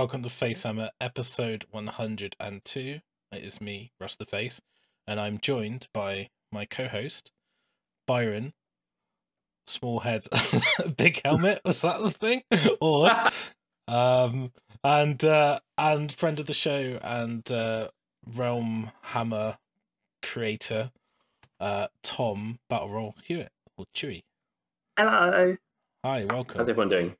welcome to Facehammer episode 102. It is me, Russ the Face, and I'm joined by my co host, Byron. Small head, big helmet. Was that the thing? Or, um, and uh, and friend of the show and uh, Realm Hammer creator, uh, Tom Battle Roll Hewitt or Chewwy. Hello. Hi, welcome. How's everyone doing?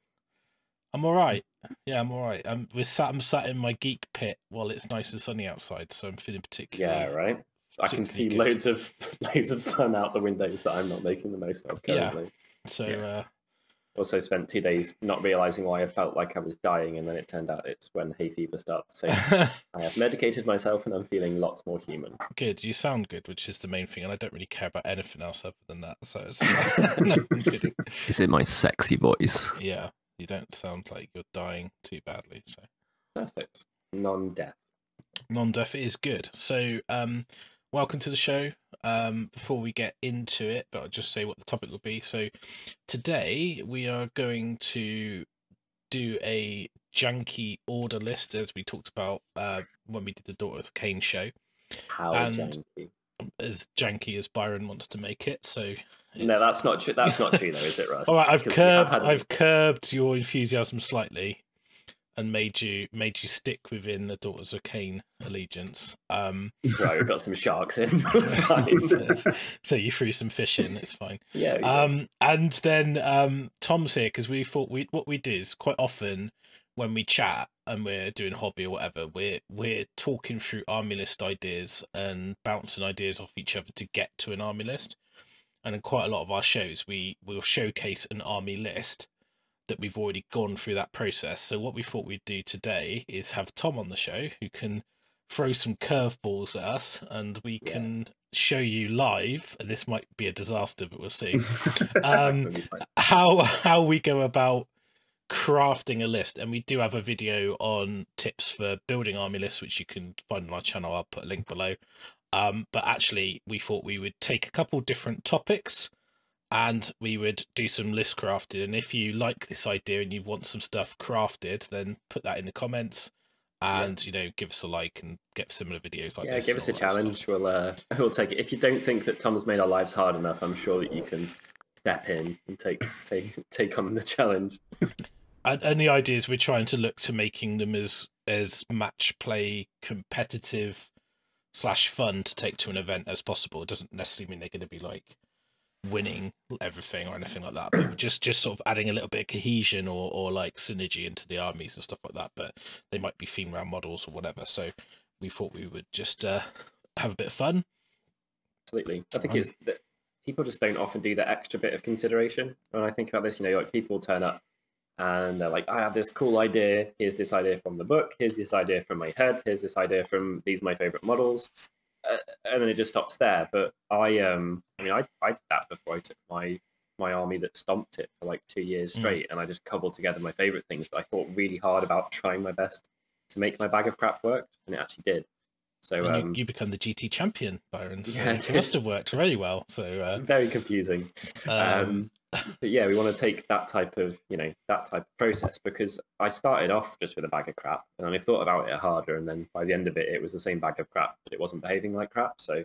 I'm all right. Yeah, I'm all right. I'm we're sat. I'm sat in my geek pit while it's nice and sunny outside, so I'm feeling particularly. Yeah, right. I can see good. loads of loads of sun out the windows that I'm not making the most of Yeah. currently. So Yeah. uh, Also spent two days not realizing why I felt like I was dying, and then it turned out it's when hay fever starts. So I have medicated myself, and I'm feeling lots more human. good. You sound good, which is the main thing, and I don't really care about anything else other than that. So it's no, I'm kidding. Is it my sexy voice? Yeah, you don't sound like you're dying too badly. So Perfect. Non-death. Non-death is good. So um, welcome to the show. Um, before we get into it, but I'll just say what the topic will be. So today we are going to do a junky order list as we talked about uh, when we did the Daughter of Khaine show. How And- janky. As janky as Byron wants to make it. So No, that's not true. That's not true, though, is it, Russ? all right. I've Because curbed. had I've curbed your enthusiasm slightly, and made you made you stick within the Daughters of Khaine allegiance. Um, Right, we've got some sharks in. So you threw some fish in. It's fine. yeah. Um, and then um, Tom's here because we thought we what we do is quite often when we chat and we're doing hobby or whatever, we're we're talking through army list ideas and bouncing ideas off each other to get to an army list. And in quite a lot of our shows, we will showcase an army list that we've already gone through that process. So what we thought we'd do today is have Tom on the show who can throw some curveballs at us and we Yeah. can show you live and this might be a disaster but we'll see um, That'll be fine. how how we go about crafting a list and we do have a video on tips for building army lists which you can find on our channel i'll put a link below um, but actually we thought we would take a couple different topics and we would do some list crafting and if you like this idea and you want some stuff crafted then put that in the comments Yeah. and you know give us a like and get similar videos like yeah, this give us a all that stuff. challenge. We'll uh, we'll take it. If you don't think that Tom's made our lives hard enough, I'm sure that you can step in and take take take on the challenge. and, and the idea is we're trying to look to making them as as match play competitive slash fun to take to an event as possible. It doesn't necessarily mean they're going to be like winning everything or anything like that but just just sort of adding a little bit of cohesion or or like synergy into the armies and stuff like that but they might be theme round models or whatever. So we thought we would just uh have a bit of fun. Absolutely, I think Um, it's that people just don't often do that extra bit of consideration. When I think about this, you know, like people turn up and they're like, "I have this cool idea. Here's this idea from the book. Here's this idea from my head. Here's this idea from these my favorite models." Uh, and then it just stops there. But I, um, I mean, I, I did that before I took my my army that stomped it for like two years Mm. straight, and I just cobbled together my favorite things. But I thought really hard about trying my best to make my bag of crap work, and it actually did. So um, you, you become the gt champion byron so Yeah, it must have worked very well so uh very confusing. um, um, yeah, we want to take that type of you know that type of process because I started off just with a bag of crap, and then I thought about it harder, and then by the end of it, it was the same bag of crap, but it wasn't behaving like crap. So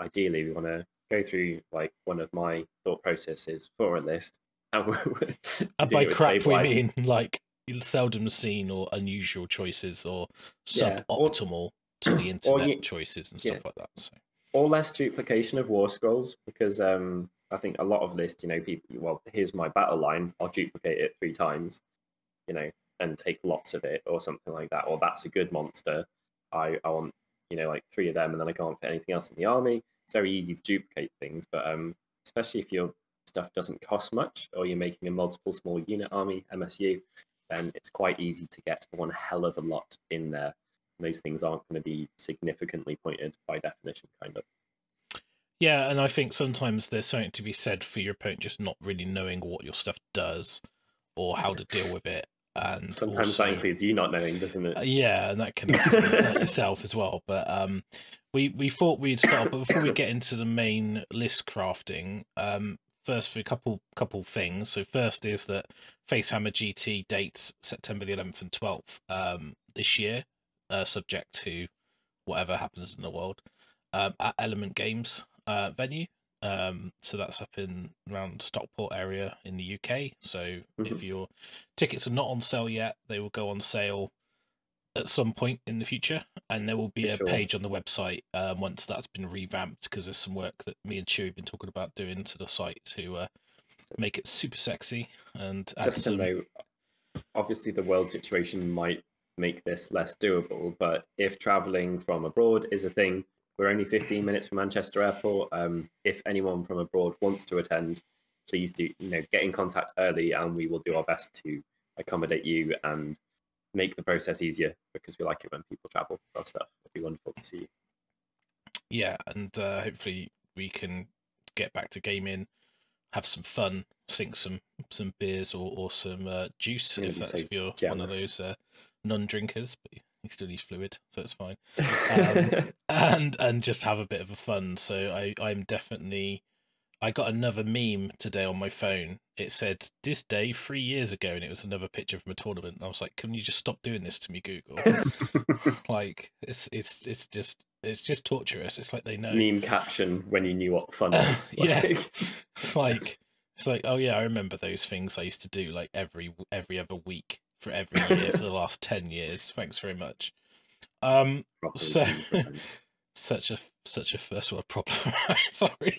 ideally, we want to go through like one of my thought processes for a list. And And by crap, we mean like seldom seen or unusual choices or Yeah, suboptimal to the internet you- choices and yeah. stuff like that. So or less duplication of war scrolls because um, I think a lot of lists, you know, people, well, here's my battle line, I'll duplicate it three times, you know, and take lots of it or something like that. Or that's a good monster. I, I want, you know, like three of them and then I can't fit anything else in the army. It's very easy to duplicate things, but um, especially if your stuff doesn't cost much or you're making a multiple small unit army, MSU, then it's quite easy to get one hell of a lot in there those things aren't going to be significantly pointed by definition, kind of. Yeah, and I think sometimes there's something to be said for your opponent just not really knowing what your stuff does or how to deal with it. And Sometimes also- that includes you not knowing, doesn't it? Uh, yeah, and that can obviously yourself as well. But um, we we thought we'd start, but before we get into the main list crafting, um, first for a couple couple things. So first is that Facehammer GT dates September the 11th and 12th um, this year, uh, subject to whatever happens in the world um, at Element Games uh, venue. Um, so that's up in around Stockport area in the UK. So if your tickets are not on sale yet, they will go on sale at some point in the future, and there will be For a sure. page on the website um, once that's been revamped because there's some work that me and Chewwy have been talking about doing to the site to uh, make it super sexy and Just to some- note, obviously the world situation might make this less doable, but if traveling from abroad is a thing, we're only 15 minutes from Manchester Airport. Um, if anyone from abroad wants to attend, please do you know get in contact early, and we will do our best to accommodate you and make the process easier because we like it when people travel for our stuff. It'd be wonderful to see you. yeah, and uh, hopefully we can get back to gaming, have some fun, sink some some beers or or some uh, juice if that's so if you're one of those uh, non-drinkers, but you still need fluid, so it's fine. Um, and and just have a bit of a fun. So I I'm definitely. I got another meme today on my phone. It said this day three years ago, and it was another picture from a tournament. And I was like, "Can you just stop doing this to me, Google?" like it's it's it's just it's just torturous. It's like they know. Meme caption when you knew what fun is. yeah. It's like it's like oh yeah, I remember those things I used to do like every every other week for every year for the last ten years. Thanks very much. Um, So- such a such a first world problem. Sorry.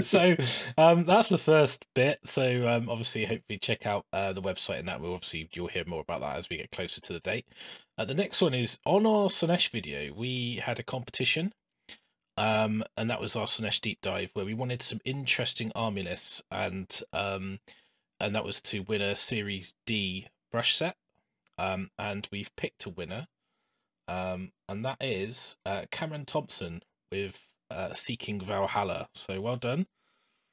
so um, that's the first bit. So um, obviously, hopefully, check out uh, the website and that. Will obviously you'll hear more about that as we get closer to the date. Uh, the next one is on our Slaanesh video. We had a competition. Um, and that was our Slaanesh deep dive where we wanted some interesting army lists and um, and that was to win a Series D brush set. Um, and we've picked a winner um, and that is uh, Cameron Thompson with uh, Seeking Valhalla. So well done.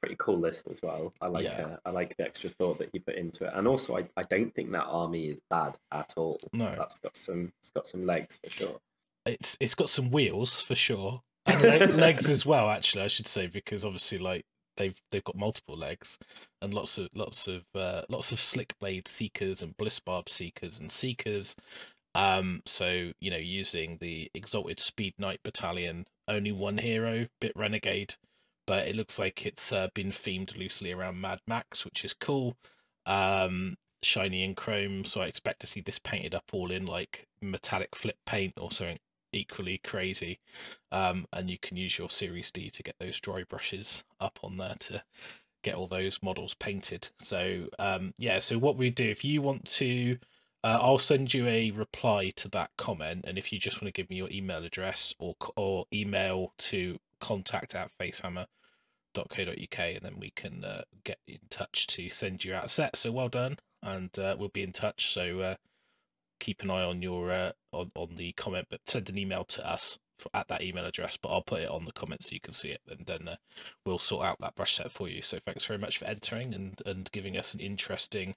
pretty cool list as well. I like Yeah. uh, I like the extra thought that he put into it, and also I, I don't think that army is bad at all. No, That's got some it's got some legs for sure. it's it's got some wheels for sure, and le- legs as well. Actually, I should say because obviously, like they've they've got multiple legs and lots of lots of uh, lots of Slickblade seekers and Blissbarb seekers and seekers. Um, so you know, using the exalted speed knight battalion, only one hero, bit renegade, but it looks like it's uh, been themed loosely around Mad Max, which is cool. Um, shiny and chrome, so I expect to see this painted up all in like metallic flip paint or something equally crazy. Um, and you can use your Series D to get those dry brushes up on there to get all those models painted. So um, yeah, so what we do if you want to. Uh, I'll send you a reply to that comment, and if you just want to give me your email address or or email to contact at facehammer.co.uk, and then we can uh, get in touch to send you out set. So well done, and uh, we'll be in touch. So uh, keep an eye on your uh, on on the comment, but send an email to us for, at that email address. But I'll put it on the comments so you can see it, and then uh, we'll sort out that brush set for you. So thanks very much for entering and and giving us an interesting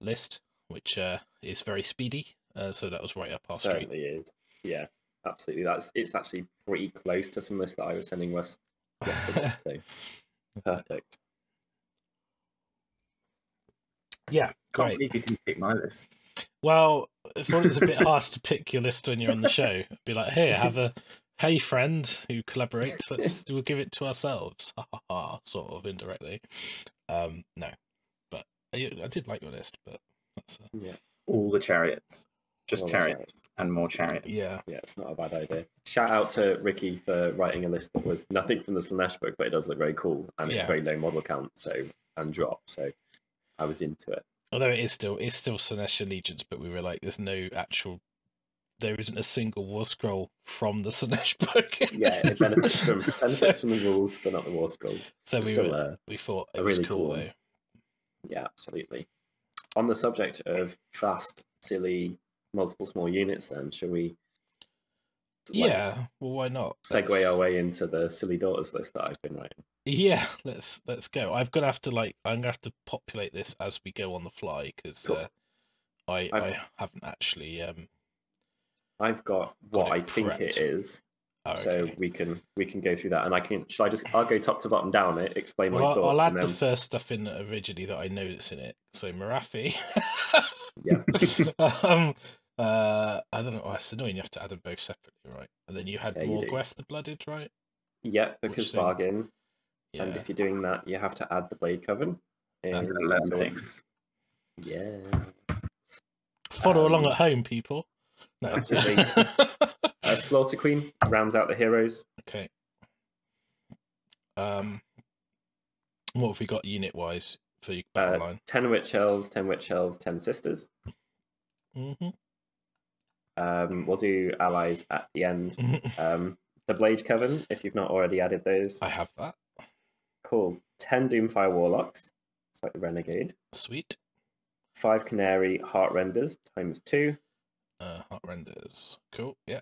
list, which uh, is very speedy. Uh, so that was right up our street. Certainly is. Yeah, absolutely. That's it's actually pretty close to some lists that I was sending Wes yesterday. so perfect. yeah, Can't great. believe you didn't pick my list. Well, I thought it was a bit harsh to pick your list when you're on the show. Be like, here, have a hey friend who collaborates. Let's we'll give it to ourselves. Ha ha ha. Sort of indirectly. Um, no, but I, I did like your list, but that's uh, Yeah, All the chariots. Just All the chariots chariots. and more chariots. yeah, yeah, it's not a bad idea. Shout out to Ricky for writing a list that was nothing from the Slaanesh book, but it does look very cool and Yeah. it's very low model count, so and drop. So I was into it. Although it is still it's still Slaanesh Allegiance, but we were like, there's no actual. There isn't a single war scroll from the Slaanesh book. Yeah, it benefits from benefits so, from the rules, but not the war scrolls. so It's we still were, uh, we thought it was really cool cool though. Yeah, absolutely. On the subject of fast, silly, multiple small units, then shall we? like, yeah, well, why not? segue Let's- our way into the silly daughters list that I've been writing. Yeah, let's let's go. I've gonna have to like I'm gonna have to populate this as we go on the fly because Cool. uh, I I've- I haven't actually um I've got Got what I think it is, Oh, So we can we can go through that, and I can. Shall I just? I'll go top to bottom down it, explain Well, my I'll, thoughts, I'll add and the first stuff in originally that I know that's in it. So Morathi. Yeah. um, uh, I don't know. Oh, it's annoying. You have to add them both separately, right? And then you had Yeah. Morgwaeth the Blooded, right? yeah, because thing? bargain. Yeah. And if you're doing that, you have to add the blade coven. I'm learn sword. things. Yeah. Follow along um, at home, people. No. absolutely. Uh, Slaughter Queen rounds out the heroes. okay. Um, what have we got unit wise for your battle Uh, line? 10 witch elves, 10 witch elves, 10 sisters. hmm Um, we'll do allies at the end. Um, the Blade Coven, if you've not already added those. I have that. Cool. 10 Doomfire Warlocks, it's like Renegade. Sweet. 5 Khinerai Heart Renders times 2. Uh, heart renders. Cool. Yeah.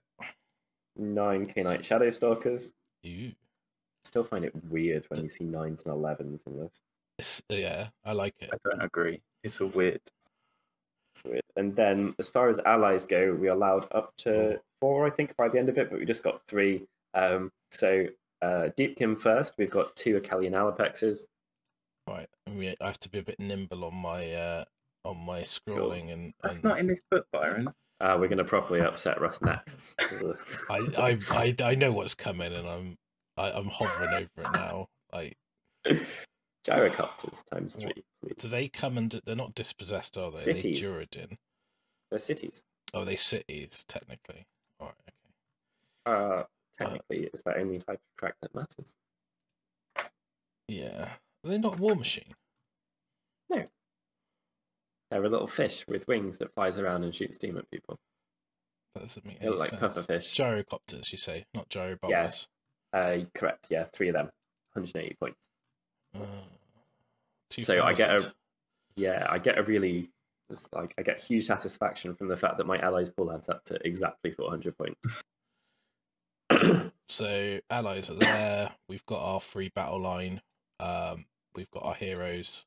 9 K-Knight Shadow Stalkers. Ooh. Still find it weird when you see 9s and 11s in lists. It's, yeah, I like it. I don't agree. It's a weird. It's weird. And then as far as allies go, we allowed up to four, I think, by the end of it, but we just got three. Um, so uh, Deepkin first, we've got two Akhelian Allopexes. Right. and we- I have to be a bit nimble on my uh on my scrolling and, That's and not in this book, Byron. Uh, we're going to properly upset Russ next. I, I I I know what's coming and I'm I, I'm hovering over it now. Like Gyrocopters times three, please. do they come and they're not dispossessed, are they? Cities. They Duardin. They're cities. Oh, they cities technically. All right. Okay. Uh, technically, it's the only type of track that matters. Yeah. Are they not War Machine? No. They're a little fish with wings that flies around and shoots steam at people. That doesn't make They any look like sense. pufferfish. Gyrocopters, you say, not gyro bombers. Yes. Uh, correct, yeah, three of them. 180 points. Uh, So I get a yeah, I get a really like I get huge satisfaction from the fact that my allies pull adds up to exactly 400 points. So allies are there. We've got our free battle line. Um, we've got our heroes.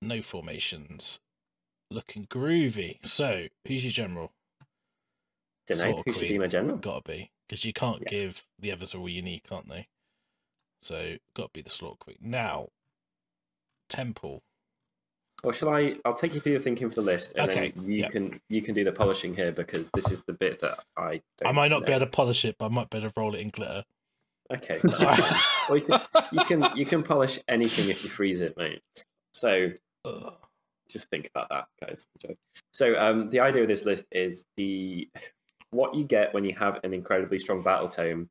No formations. Looking groovy. So who's your general? Don't know who should be my general. Gotta be because you can't Yeah. give the others are all unique, aren't they? So gotta be the Slaughter Queen. Now, Temple. Or shall I? I'll take you through the thinking for the list, and Okay, then you yeah. can you can do the polishing here because this is the bit that I. Don't I might not be able to polish it, but I might be able to roll it in glitter. Okay. Well, you can, you can you can polish anything if you freeze it, mate. So Ugh. just think about that, guys. So um, the idea of this list is the what you get when you have an incredibly strong battle tome,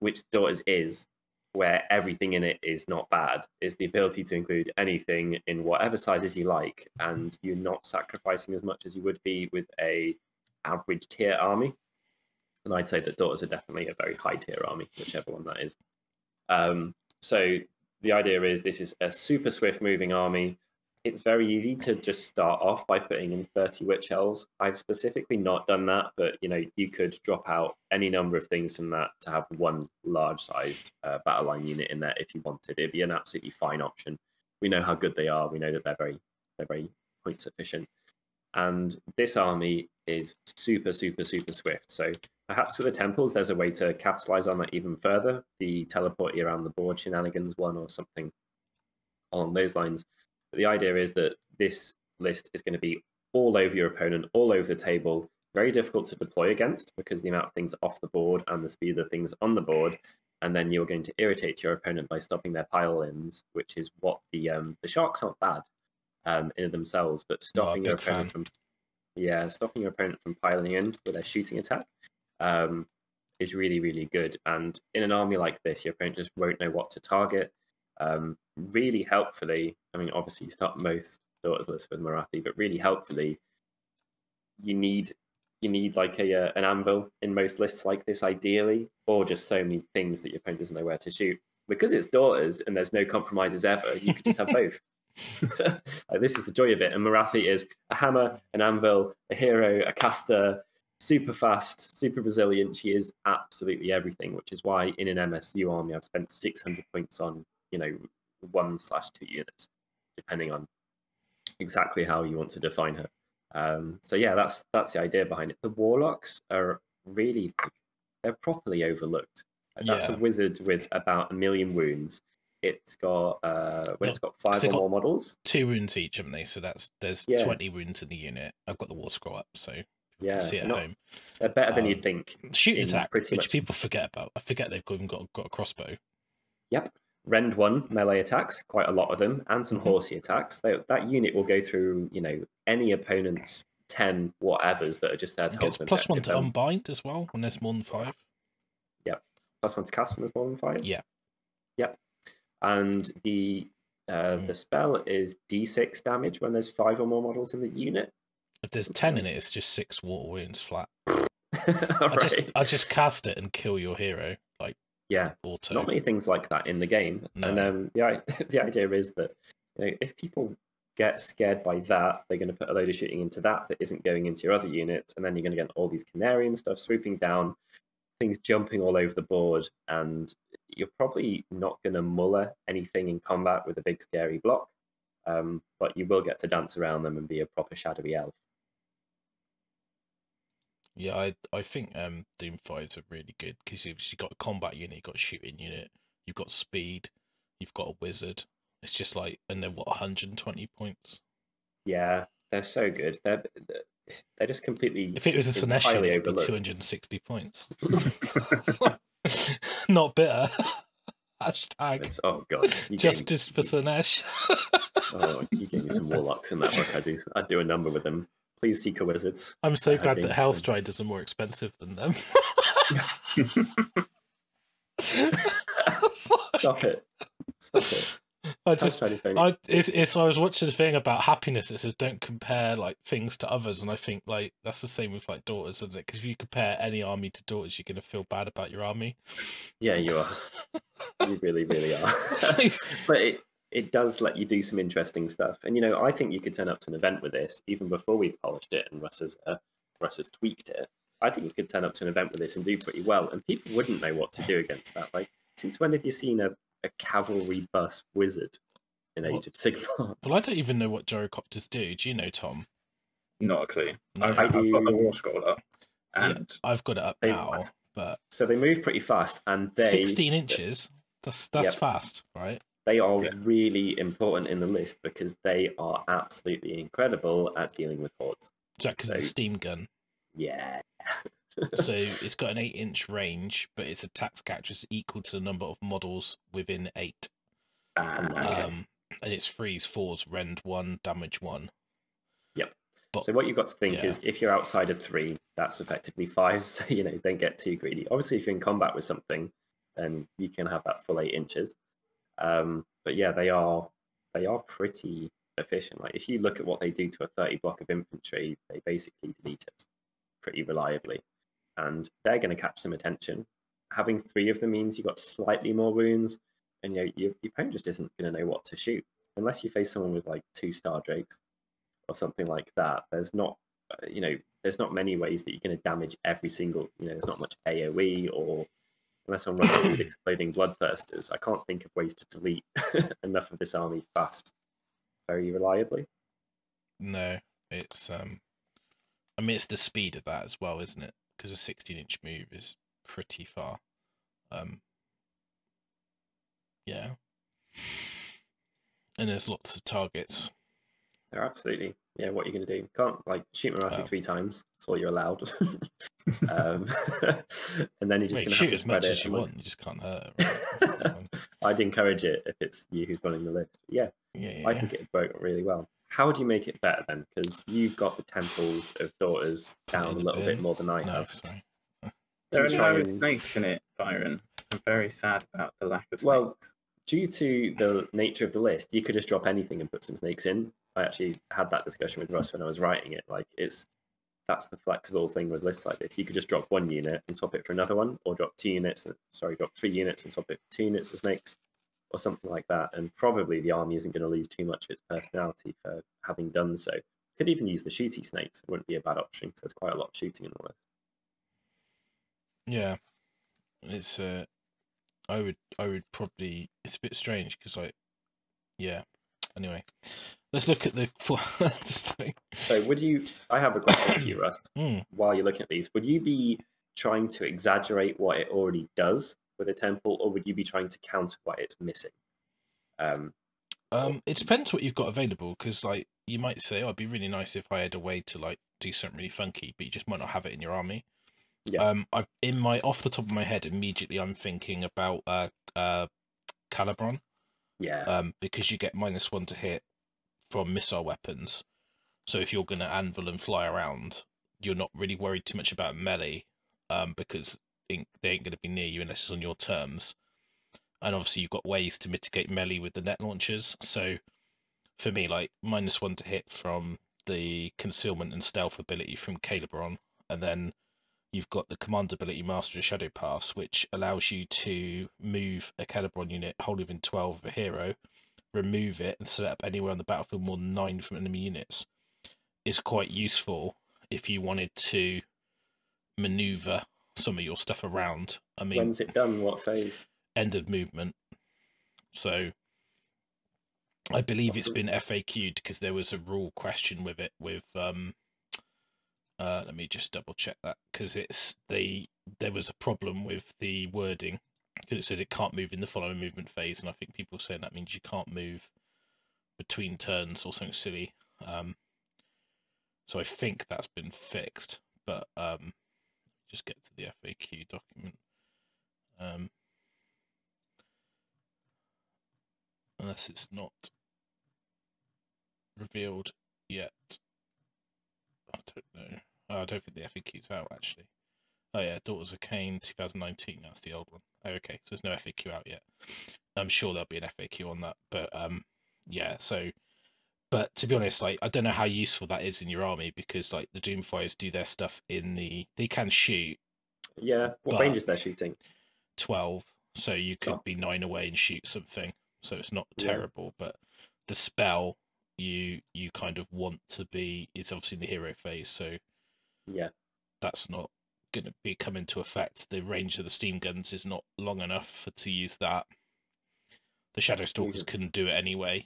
which Daughters is, where everything in it is not bad, is the ability to include anything in whatever sizes you like, and you're not sacrificing as much as you would be with a average tier army. And I'd say that Daughters are definitely a very high tier army, whichever one that is. Um, so the idea is this is a super swift moving army it's very easy to just start off by putting in 30 witch elves. I've specifically not done that, but you know, you could drop out any number of things from that to have one large sized uh, battle line unit in there if you wanted. It'd be an absolutely fine option. We know how good they are. We know that they're very they're very point sufficient. And this army is super, super, super swift. So perhaps with the temples, there's a way to capitalize on that even further. The teleport around the board shenanigans one or something along those lines. But the idea is that this list is going to be all over your opponent, all over the table, very difficult to deploy against because the amount of things off the board and the speed of things on the board. And then you're going to irritate your opponent by stopping their pile ins, which is what the um, the sharks aren't bad um, in themselves, but stopping your opponent fan. from yeah, stopping your opponent from piling in with their shooting attack um, is really, really good. And in an army like this, your opponent just won't know what to target. Um, really helpfully, I mean, obviously, you start most daughters lists with Morathi, but really helpfully, you need you need like a uh, an anvil in most lists like this, ideally, or just so many things that your opponent doesn't know where to shoot. Because it's daughters and there's no compromises ever, you could just have both. like, this is the joy of it. And Morathi is a hammer, an anvil, a hero, a caster, super fast, super resilient. She is absolutely everything, which is why in an MSU army I've spent 600 points on, you know, one slash two units, depending on exactly how you want to define her. Um, so yeah, that's that's the idea behind it. The warlocks are really they're properly overlooked. That's Yeah. a wizard with about a million wounds. It's got uh, it's got five or got- more models. Two wounds each, haven't they? So that's there's Yeah. twenty wounds in the unit. I've got the war scroll up, so Yeah, see at not- home. They're better than Um, you'd think. Shoot attack, pretty which much- people forget about. I forget they've even got got a crossbow. Rend one melee attacks, quite a lot of them, and some Mhm. horsey attacks. They, that unit will go through, you know, any opponent's ten whatevers that are just there to hold them plus one to unbind as well when there's more than five. plus one to cast when there's more than five. Yeah. Yep. And the uh, Mm. the spell is d6 damage when there's five or more models in the unit. If there's Something ten in it, it's just six water wounds flat. I just. I just cast it and kill your hero like Yeah. Not many things like that in the game. And No. um, the the idea is that you know, if people get scared by that, they're going to put a load of shooting into that that isn't going into your other units, and then you're going to get all these Khinerai and stuff swooping down, things jumping all over the board, and you're probably not going to muller anything in combat with a big scary block. Um, but you will get to dance around them and be a proper shadowy elf. Yeah, I I think um Doom fighters are really good because you've you've got a combat unit, you've got a shooting unit, you've got speed, you've got a wizard. It's just like and they're what 120 points. Yeah, they're so good. They're they're just completely If it was a Slaanesh it'd be 260 points. Not bitter. Hashtag oh god, you gave me- justice for Slaanesh. Oh, you gave me some warlocks in that book. I do. I do a number with them. Please seek a wizards. I'm so glad that. Hellstriders are more expensive than them. Stop it. Stop it. I just I it's, it's I was watching a thing about happiness. It says don't compare like things to others, and I think like that's the same with like daughters, isn't it? Because if you compare any army to daughters, you're gonna feel bad about your army. yeah, you are. You really, really are. But it it does let you do some interesting stuff. And you know, I think you could turn up to an event with this even before we've polished it and Russ has uh, Russ has tweaked it. I think you could turn up to an event with this and do pretty well, and people wouldn't know what to do against that. Like, since when have you seen a, a cavalry bus wizard in Age What? of Sigmar? well, I don't even know what gyrocopters do. Do you know, Tom? Not a clue. No. I've, I've got the do- war scroll up, Yeah. and I've got it up They- now, but So they move pretty fast, and they 16 inches. That's that's Yep. fast, right? They are Yeah. really important in the list because they are absolutely incredible at dealing with hordes. Is that because So- steam gun? Yeah. So it's got an eight inch range, but its attack character is equal to the number of models within eight. ah, okay. Um, and it's freeze fours, rend one, damage one. Yep. But so what you've got to think yeah. is if you're outside of three, that's effectively five. So you know, don't get too greedy. Obviously, if you're in combat with something, then you can have that full eight inches. Um, but yeah, they are they are pretty efficient. Like if you look at what they do to a 30 block of infantry, they basically delete it pretty reliably. And they're going to catch some attention. Having three of them means you've got slightly more wounds, and you know, your, your opponent just isn't going to know what to shoot unless you face someone with like two star drakes or something like that. There's not, uh, you know, there's not many ways that you're going to damage every single. You know, there's not much AOE or unless I'm running exploding bloodthirsters. I can't think of ways to delete enough of this army fast, very reliably. No, it's um, I mean it's the speed of that as well, isn't it? Because a 16 inch move is pretty far. Um, yeah, and there's lots of targets. They're absolutely, yeah. What are you going to do? Can't like shoot Morathi Oh. three times. That's all you're allowed. um, and then you're just going to have shoot to as spread much it. as you amongst- want. You just can't hurt. Right? I'd encourage it if it's you who's running the list. Yeah, yeah, yeah, I yeah. think it work really well. How do you make it better then? Because you've got the temples of daughters down a the little bit bin. more than I No, have. sorry. there are no and- snakes in it, Byron. I'm very sad about the lack of snakes. Well, due to the nature of the list, you could just drop anything and put some snakes in. I actually had that discussion with Russ when I was writing it. Like it's that's the flexible thing with lists like this. You could just drop one unit and swap it for another one, or drop two units. Sorry, drop three units and swap it for two units of snakes, or something like that. And probably the army isn't going to lose too much of its personality for having done so. Could even use the shooty snakes. It wouldn't be a bad option because there's quite a lot of shooting in the list. Yeah, it's uh, I would I would probably it's a bit strange because I, yeah. Anyway, let's look at the. So would you? I have a question for you, Russ. Hmm. while you're looking at these, would you be trying to exaggerate what it already does with a temple, or would you be trying to counter what it's missing? Um, Um, it depends what you've got available because, like, you might say, "Oh, it'd be really nice if I had a way to like do something really funky," but you just might not have it in your army. Yeah. Um, I in my off the top of my head, immediately I'm thinking about uh, uh, Khailebron. yeah, um, because you get minus one to hit from missile weapons. So if you're going to anvil and fly around, you're not really worried too much about melee, um, because they ain't going to be near you unless it's on your terms. And obviously, you've got ways to mitigate melee with the net launchers. So for me, like minus one to hit from the concealment and stealth ability from Khailebron, and then you've got the command ability Master of Shadow Paths, which allows you to move a Khailebron unit wholly within 12 of a hero, remove it, and set up anywhere on the battlefield more than nine from enemy units. Is quite useful if you wanted to maneuver some of your stuff around. I mean, when's it done? What phase? end of movement. So I believe it's been FAQ'd because there was a rule question with it with um uh let me just double check that because it's the there was a problem with the wording because it says it can't move in the following movement phase and I think people are saying that means you can't move between turns or something silly. Um so I think that's been fixed, but um just get to the FAQ document. Um unless it's not revealed yet. I don't know. Oh, I don't think the FAQ's out actually. Oh yeah, Daughters of Khaine 2019. That's the old one. Oh, okay, so there's no FAQ out yet. I'm sure there'll be an FAQ on that, but um, yeah. So, but to be honest, like I don't know how useful that is in your army because like the Doomfires do their stuff in the they can shoot Yeah, what range is they're shooting? 12 so you could Sure. be nine away and shoot something so it's not Yeah. terrible but the spell you you kind of want to be is obviously in the hero phase so Yeah, that's not going to be come into effect the range of the steam guns is not long enough for, to use that the shadow stalkers Mhm. couldn't do it anyway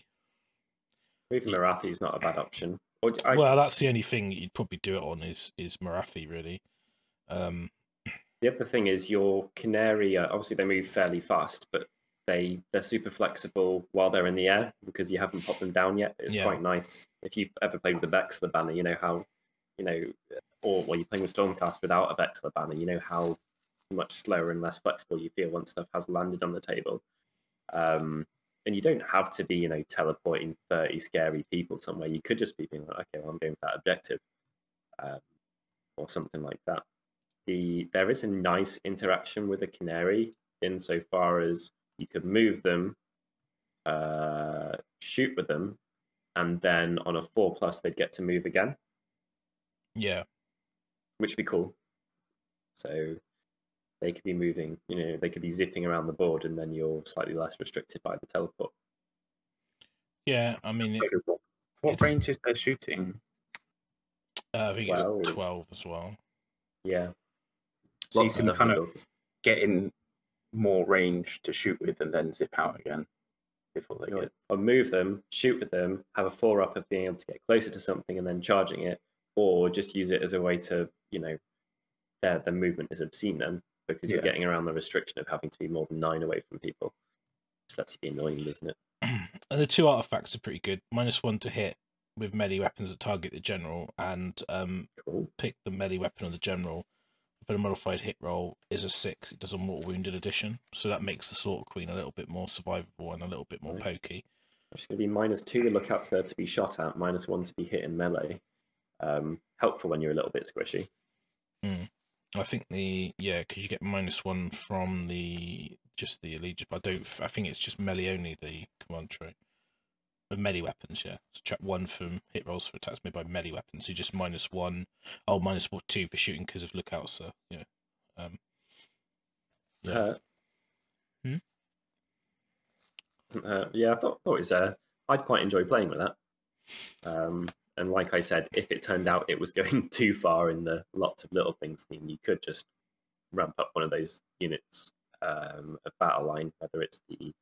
even Morathi is not a bad option. I, well that's the only thing you'd probably do it on is is morathi really um the other thing is your Khinerai. Uh, obviously, they move fairly fast, but they they're super flexible while they're in the air because you haven't popped them down yet. It's Yeah. quite nice. If you've ever played with the Vexillor banner, you know how you know, or well, you're playing with Stormcast without a Vexillor banner, you know how much slower and less flexible you feel once stuff has landed on the table. Um, and you don't have to be, you know, teleporting 30 scary people somewhere. You could just be being like, okay, well, I'm going for that objective, um, or something like that. The there is a nice interaction with a Khinerai insofar as you could move them, uh, shoot with them, and then on a four plus they'd get to move again, yeah which would be cool. So they could be moving, you know, they could be zipping around the board, and then you're slightly less restricted by the teleport. yeah i mean it, What It's- range is their shooting? uh, i think Twelve. it's 12 as well Yeah, So you lots of can stuff kind of get in more range to shoot with and then zip out again before they You get. or move them, shoot with them, have a four up of being able to get closer to something and then charging it, or just use it as a way to, you know, their their movement is obscene then because you're getting around the restriction of having to be more than nine away from people. Just lets you be annoying, doesn't it? and the two artifacts are pretty good. Minus one to hit with melee weapons that target the general, and um, Cool. pick the melee weapon on the general. But a modified hit roll is a six. It does a mortal wounded addition, so that makes the Sword Queen a little bit more survivable and a little bit more Nice. pokey. It's going to be minus two to look out to, to be shot at, minus one to be hit in melee. Um, helpful when you're a little bit squishy. I think the yeah, because you get minus one from the just the allegiance. But I don't. I think it's just melee only. The command trait. With melee weapons, yeah. So trap one from hit rolls for attacks made by melee weapons. So just minus one. Oh, minus one, two for shooting because of lookouts. So yeah. Um, Yeah. Hurt. Hmm? Doesn't hurt. Yeah, I thought, thought it was. Uh, I'd quite enjoy playing with that. Um, and like I said, if it turned out it was going too far in the lots of little things theme, you could just ramp up one of those units um, of battle line, whether it's the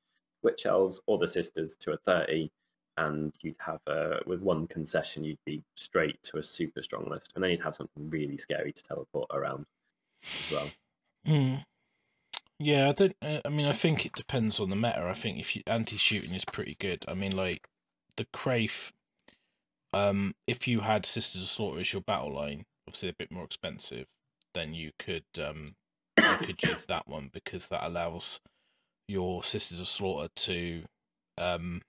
witch elves or the sisters, to a thirty, and you'd have uh, with one concession, you'd be straight to a super strong list, and then you'd have something really scary to teleport around. as well. Mm. Yeah, I don't. uh, I mean, I think it depends on the meta. I think if you anti-shooting is pretty good. I mean, like the Kraith. Um, if you had Sisters of Slaughter as your battle line, obviously a bit more expensive, then you could um you could use that one because that allows your Sisters of Slaughter to um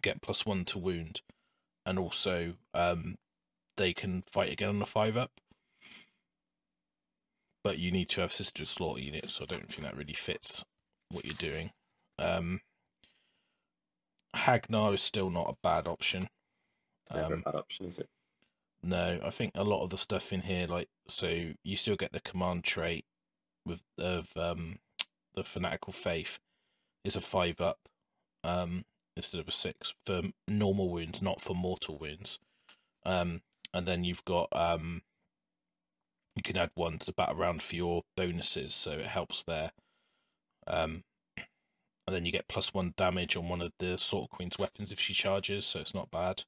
get plus one to wound, and also um they can fight again on a five up but you need to have sister of slaughter units, so I don't think that really fits what you're doing. Um, Hagg Nar is still not a bad option. Never Um, a bad option, is it? No, I think a lot of the stuff in here, like so, you still get the command trait with of um the fanatical faith is a five up um instead of a six for normal wounds, not for mortal wounds. Um, and then you've got um you can add one to the battle round for your bonuses, so it helps there. Um, and then you get plus one damage on one of the Sword Queen's weapons if she charges, so it's not bad.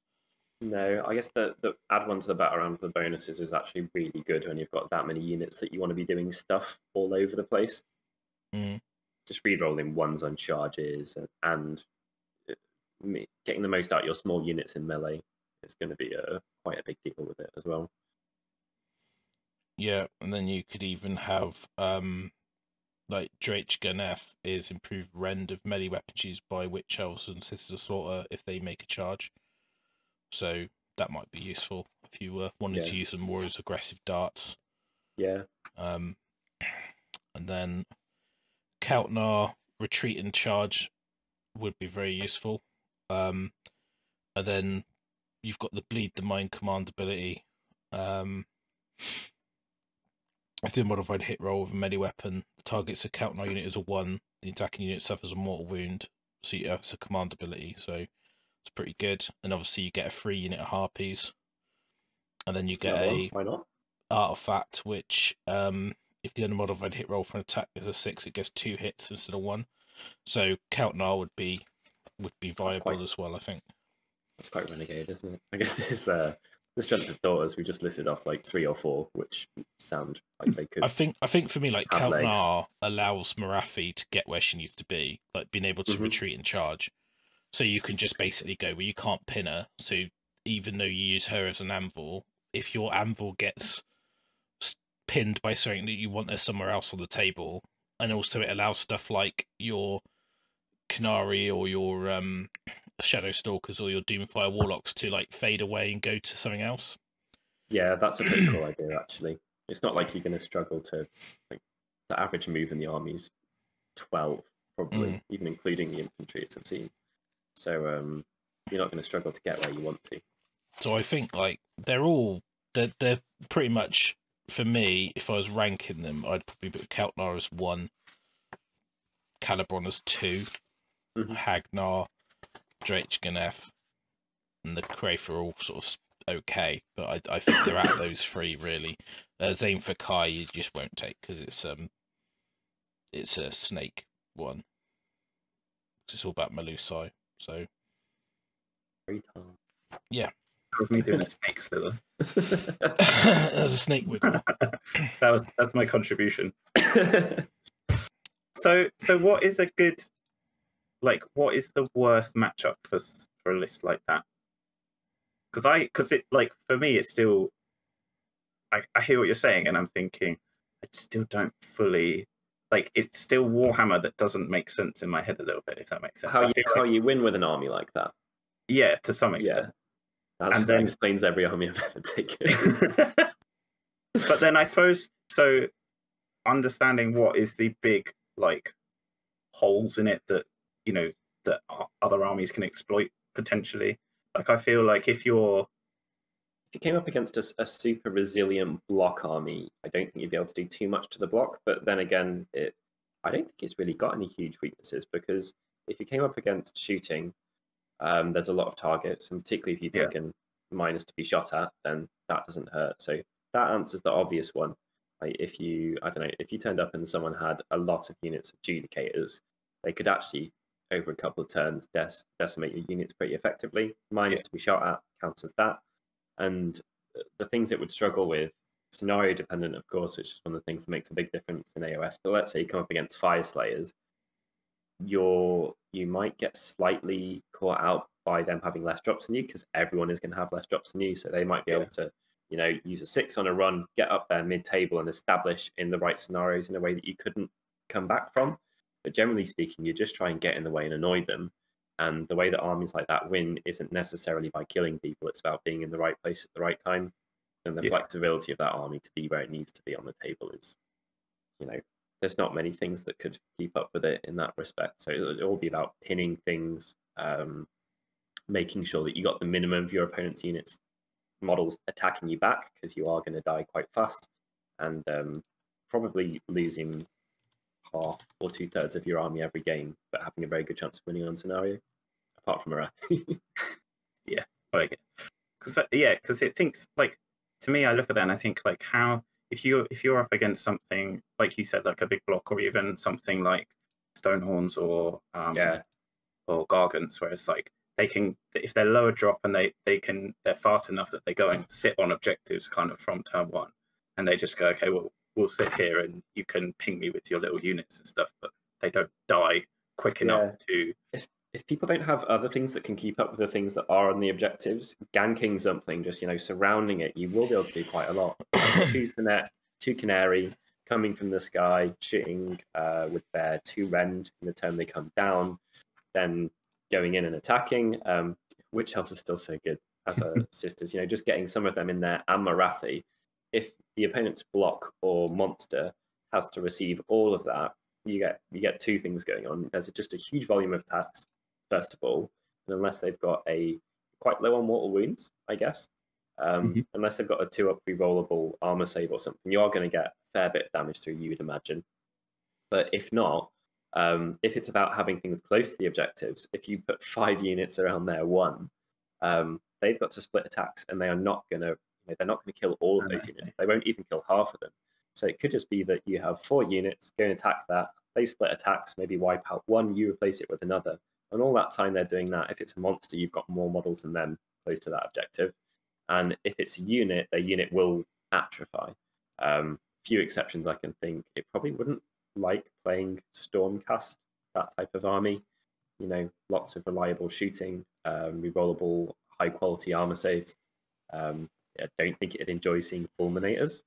No, I guess the, the add one to the battle round for the bonuses is actually really good when you've got that many units that you want to be doing stuff all over the place. Mm. Just re-rolling ones on charges and, and uh, getting the most out of your small units in melee is going to be a quite a big deal with it as well. Yeah, and then you could even have um like Draichi Ganeth is improved rend of melee weapons used by witch elves and sisters of slaughter if they make a charge. So that might be useful if you were wanting Yeah. to use them more as aggressive darts. Yeah, Um and then Khelt Nar retreat and charge would be very useful. Um and then you've got the bleed the mind command ability. Um if the modified hit roll with a melee weapon, the target's a counter unit is a one, the attacking unit suffers a mortal wound. So you, uh, it's a command ability, so it's pretty good. And obviously you get a free unit of harpies. And then you it's get a why not? artifact which um if the unmodified hit roll for an attack is a six, it gets two hits instead of one. So Khelt Nar would be would be viable quite- as well, I think. It's quite renegade, isn't it? I guess this uh, the strength of daughters we just listed off like three or four, which sound like they could. I think I think for me, like legs. Khelt Nar allows Morathi to get where she needs to be, like being able to Mhm. retreat and charge. So you can just basically go where you can't pin her. So even though you use her as an anvil, if your anvil gets pinned by something that you want her somewhere else on the table, and also it allows stuff like your Khinerai or your um, Shadow Stalkers or your Doomfire Warlocks to like fade away and go to something else. Yeah, that's a pretty cool idea, actually. It's not like you're going to struggle to. Like, the average move in the army is 12, probably, Mm. even including the infantry, as I've seen. So um, you're not going to struggle to get where you want to. So I think like they're all they're they're pretty much for me. If I was ranking them, I'd probably put Khelt Nar as one, Khailebron as 2 Mhm. Hagnar, Draichi Ganeth, and the Kraith are all sort of okay, but I I think they're out of those three really. Uh, Zainthar Kai you just won't take because it's um it's a snake one. 'Cause It's all about Melusai, so yeah. That was me doing a snake slither. there's a snake wiggle. that was that's my contribution. So so what is a good like what is the worst matchup for for a list like that? Because I because it like for me it's still I, I hear what you're saying and I'm thinking I still don't fully like it's still Warhammer that doesn't make sense in my head a little bit if that makes sense. how, you, feel how like- you win with an army like that. yeah, to some Yeah. extent. That's, And that then- explains every army I've ever taken. but then I suppose so. Understanding what is the big like holes in it that you know that other armies can exploit potentially. Like I feel like if you're you came up against a super resilient block army, I don't think you'd be able to do too much to the block. But then again, it I don't think it's really got any huge weaknesses because if you came up against shooting, um, there's a lot of targets, and particularly if you've Yeah. taken minus to be shot at, then that doesn't hurt. So that answers the obvious one. Like if you, I don't know, if you turned up and someone had a lot of units of judicators, they could actually over a couple of turns dec- decimate your units pretty effectively. Minus Yeah. to be shot at counters that and the things it would struggle with scenario dependent, of course, which is one of the things that makes a big difference in AOS. But let's say you come up against Fyreslayers, you're you might get slightly caught out by them having less drops than you because everyone is going to have less drops than you. So they might be Yeah. able to, you know, use a six on a run, get up there mid table, and establish in the right scenarios in a way that you couldn't come back from. But generally speaking, you just try and get in the way and annoy them. And the way that armies like that win isn't necessarily by killing people; it's about being in the right place at the right time. And the Yeah. flexibility of that army to be where it needs to be on the table is, you know, there's not many things that could keep up with it in that respect. So it'll, it'll be about pinning things, um, making sure that you got the minimum of your opponent's units models attacking you back because you are going to die quite fast, and um, probably losing half or two thirds of your army every game, but having a very good chance of winning on scenario. Apart from Arathi. like because yeah because it thinks like to me i look at that and i think like how if you if you're up against something like you said like a big block or even something like stonehorns or um yeah, or gargants where it's like they can if they're lower drop and they they can they're fast enough that they go and sit on objectives kind of from turn one and they just go okay well we'll sit here and you can ping me with your little units and stuff but they don't die quick enough to if if people don't have other things that can keep up with the things that are on the objectives, ganking something, just you know, surrounding it, you will be able to do quite a lot. two Sinet, two Khinerai coming from the sky, shooting uh, with their two Rend in the turn they come down, then going in and attacking. Um, Witch Elves are still so good as a sisters, you know, just getting some of them in there and Morathi. If the opponent's block or monster has to receive all of that, you get you get two things going on. There's just a huge volume of attacks, first of all, and unless they've got a quite low on mortal wounds, I guess. Um, Mhm. Unless they've got a two up rerollable armor save or something, you are going to get a fair bit of damage through, you would imagine. But if not, um, if it's about having things close to the objectives, if you put five units around their one, um, they've got to split attacks, and they are not going to. Know, they're not going to kill all of those Okay. units. They won't even kill half of them. So it could just be that you have four units, go and attack that. They split attacks, maybe wipe out one, you replace it with another. And all that time they're doing that, if it's a monster, you've got more models than them close to that objective. And if it's a unit, their unit will atrophy. Um, few exceptions I can think. It probably wouldn't like playing Stormcast, that type of army. You know, lots of reliable shooting, um, rerollable, high quality armor saves. Um, I don't think it'd enjoy seeing fulminators.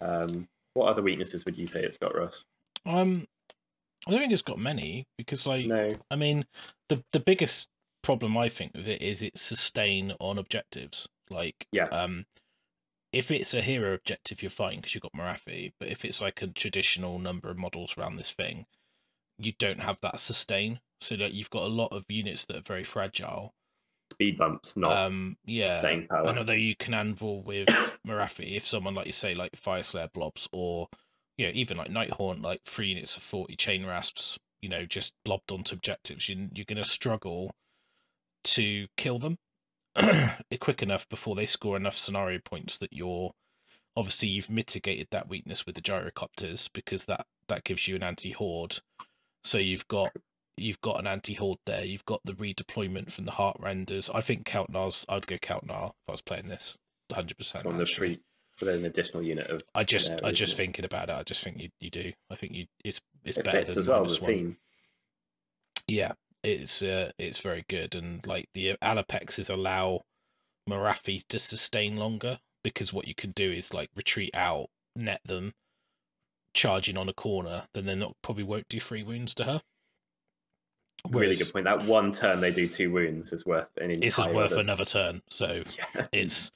Um, what other weaknesses would you say it's got, Russ? Um, I don't think it's got many because, like, No. I mean, the the biggest problem I think with it is its sustain on objectives. Like, Yeah. um, if it's a hero objective, you're fine because you've got Morathi. But if it's like a traditional number of models around this thing, you don't have that sustain. So that you've got a lot of units that are very fragile. Speed bumps, not um, yeah. staying power. And although you can anvil with Morathi, if someone like you say like Fyreslayer blobs or you know, even like Nighthaunt, like three units of forty chain rasps, you know, just blobbed onto objectives, you, you're going to struggle to kill them quick enough before they score enough scenario points that you're obviously you've mitigated that weakness with the gyrocopters because that that gives you an anti-horde. So you've got you've got an anti-horde there. You've got the redeployment from the Heartrenders. I think Khelt Nar's. I'd go Khelt Nar if I was playing this. Hundred percent. of the three with an additional unit of I just, there, I just it? thinking about it. I just think you, you do. I think you, it's, it's it better fits than as well the one. theme. Yeah, it's, uh, it's very good, and like the Allopexes allow Morathi to sustain longer because what you can do is like retreat out, net them, charging on a corner, then they not probably won't do three wounds to her. Really good point. That one turn they do two wounds is worth an entire. This is worth other- another turn. So Yeah. it's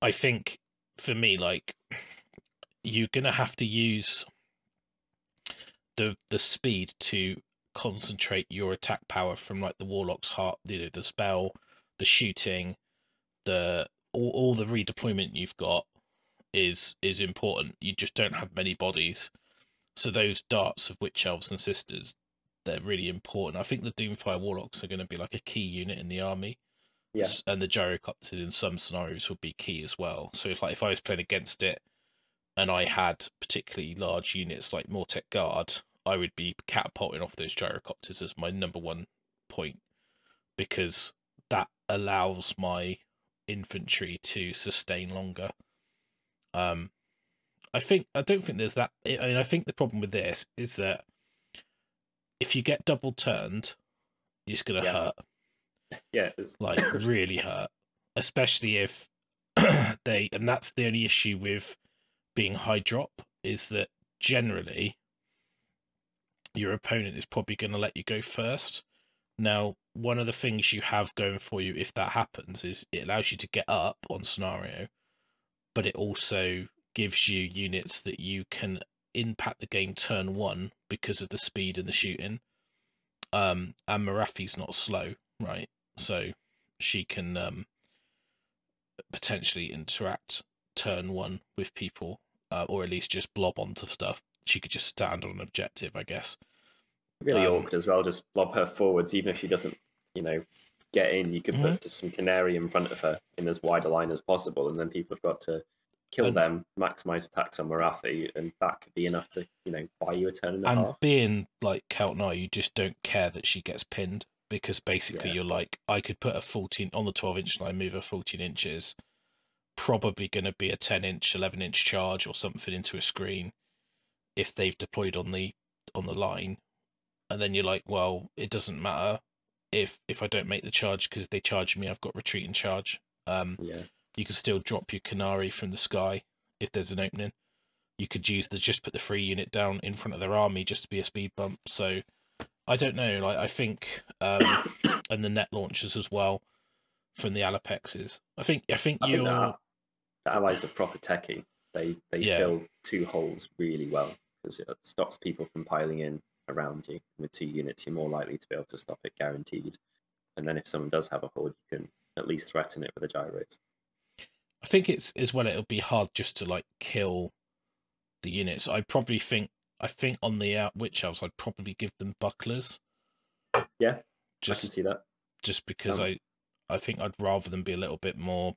I think for me like you're gonna have to use the the speed to concentrate your attack power from like the warlock's heart you know the spell the shooting the all, all the redeployment you've got is is important you just don't have many bodies so those darts of witch elves and sisters they're really important i think the doomfire warlocks are going to be like a key unit in the army Yeah. And the gyrocopters in some scenarios would be key as well. So if like if I was playing against it and I had particularly large units like Mortek Guard, I would be catapulting off those gyrocopters as my number one point because that allows my infantry to sustain longer. Um I think I don't think there's that. I mean, I think the problem with this is that if you get double turned, it's gonna Yeah. hurt, Yeah, it's like really hurt, especially if they. And that's the only issue with being high drop is that generally your opponent is probably going to let you go first. Now, one of the things you have going for you if that happens is it allows you to get up on scenario, but it also gives you units that you can impact the game turn one because of the speed and the shooting. Um, and Morathi's not slow, right? So she can um, potentially interact turn one with people, uh, or at least just blob onto stuff. She could just stand on an objective, I guess. really Um, awkward as well. Just blob her forwards, even if she doesn't, you know, get in. You could put just some Khinerai in front of her in as wide a line as possible, and then people have got to kill And- them, maximize attacks on Morathi, and that could be enough to, you know, buy you a turn and a and half. being like Khelt Nar, you just don't care that she gets pinned because basically Yeah. you're like, I could put a 14 on the 12 inch line, move her 14 inches, probably going to be a 10 inch, 11 inch charge or something into a screen if they've deployed on the on the line, and then you're like, well, it doesn't matter if if I don't make the charge because if they charge me, I've got retreat and charge. Um, Yeah, you can still drop your Khinerai from the sky if there's an opening. You could use the just put the free unit down in front of their army just to be a speed bump. So I don't know. Like I think, um, and the net launchers as well from the Allopexes. I think I think that the allies are proper techie. They they Yeah. fill two holes really well because it stops people from piling in around you. With two units, you're more likely to be able to stop it, guaranteed. And then if someone does have a horde, you can at least threaten it with a gyros. I think it's as well. It'll be hard just to like kill the units. I probably think. I think on the out witch elves, I'd probably give them bucklers. Yeah, I just can see that. just because Um, I, I think I'd rather them be a little bit more.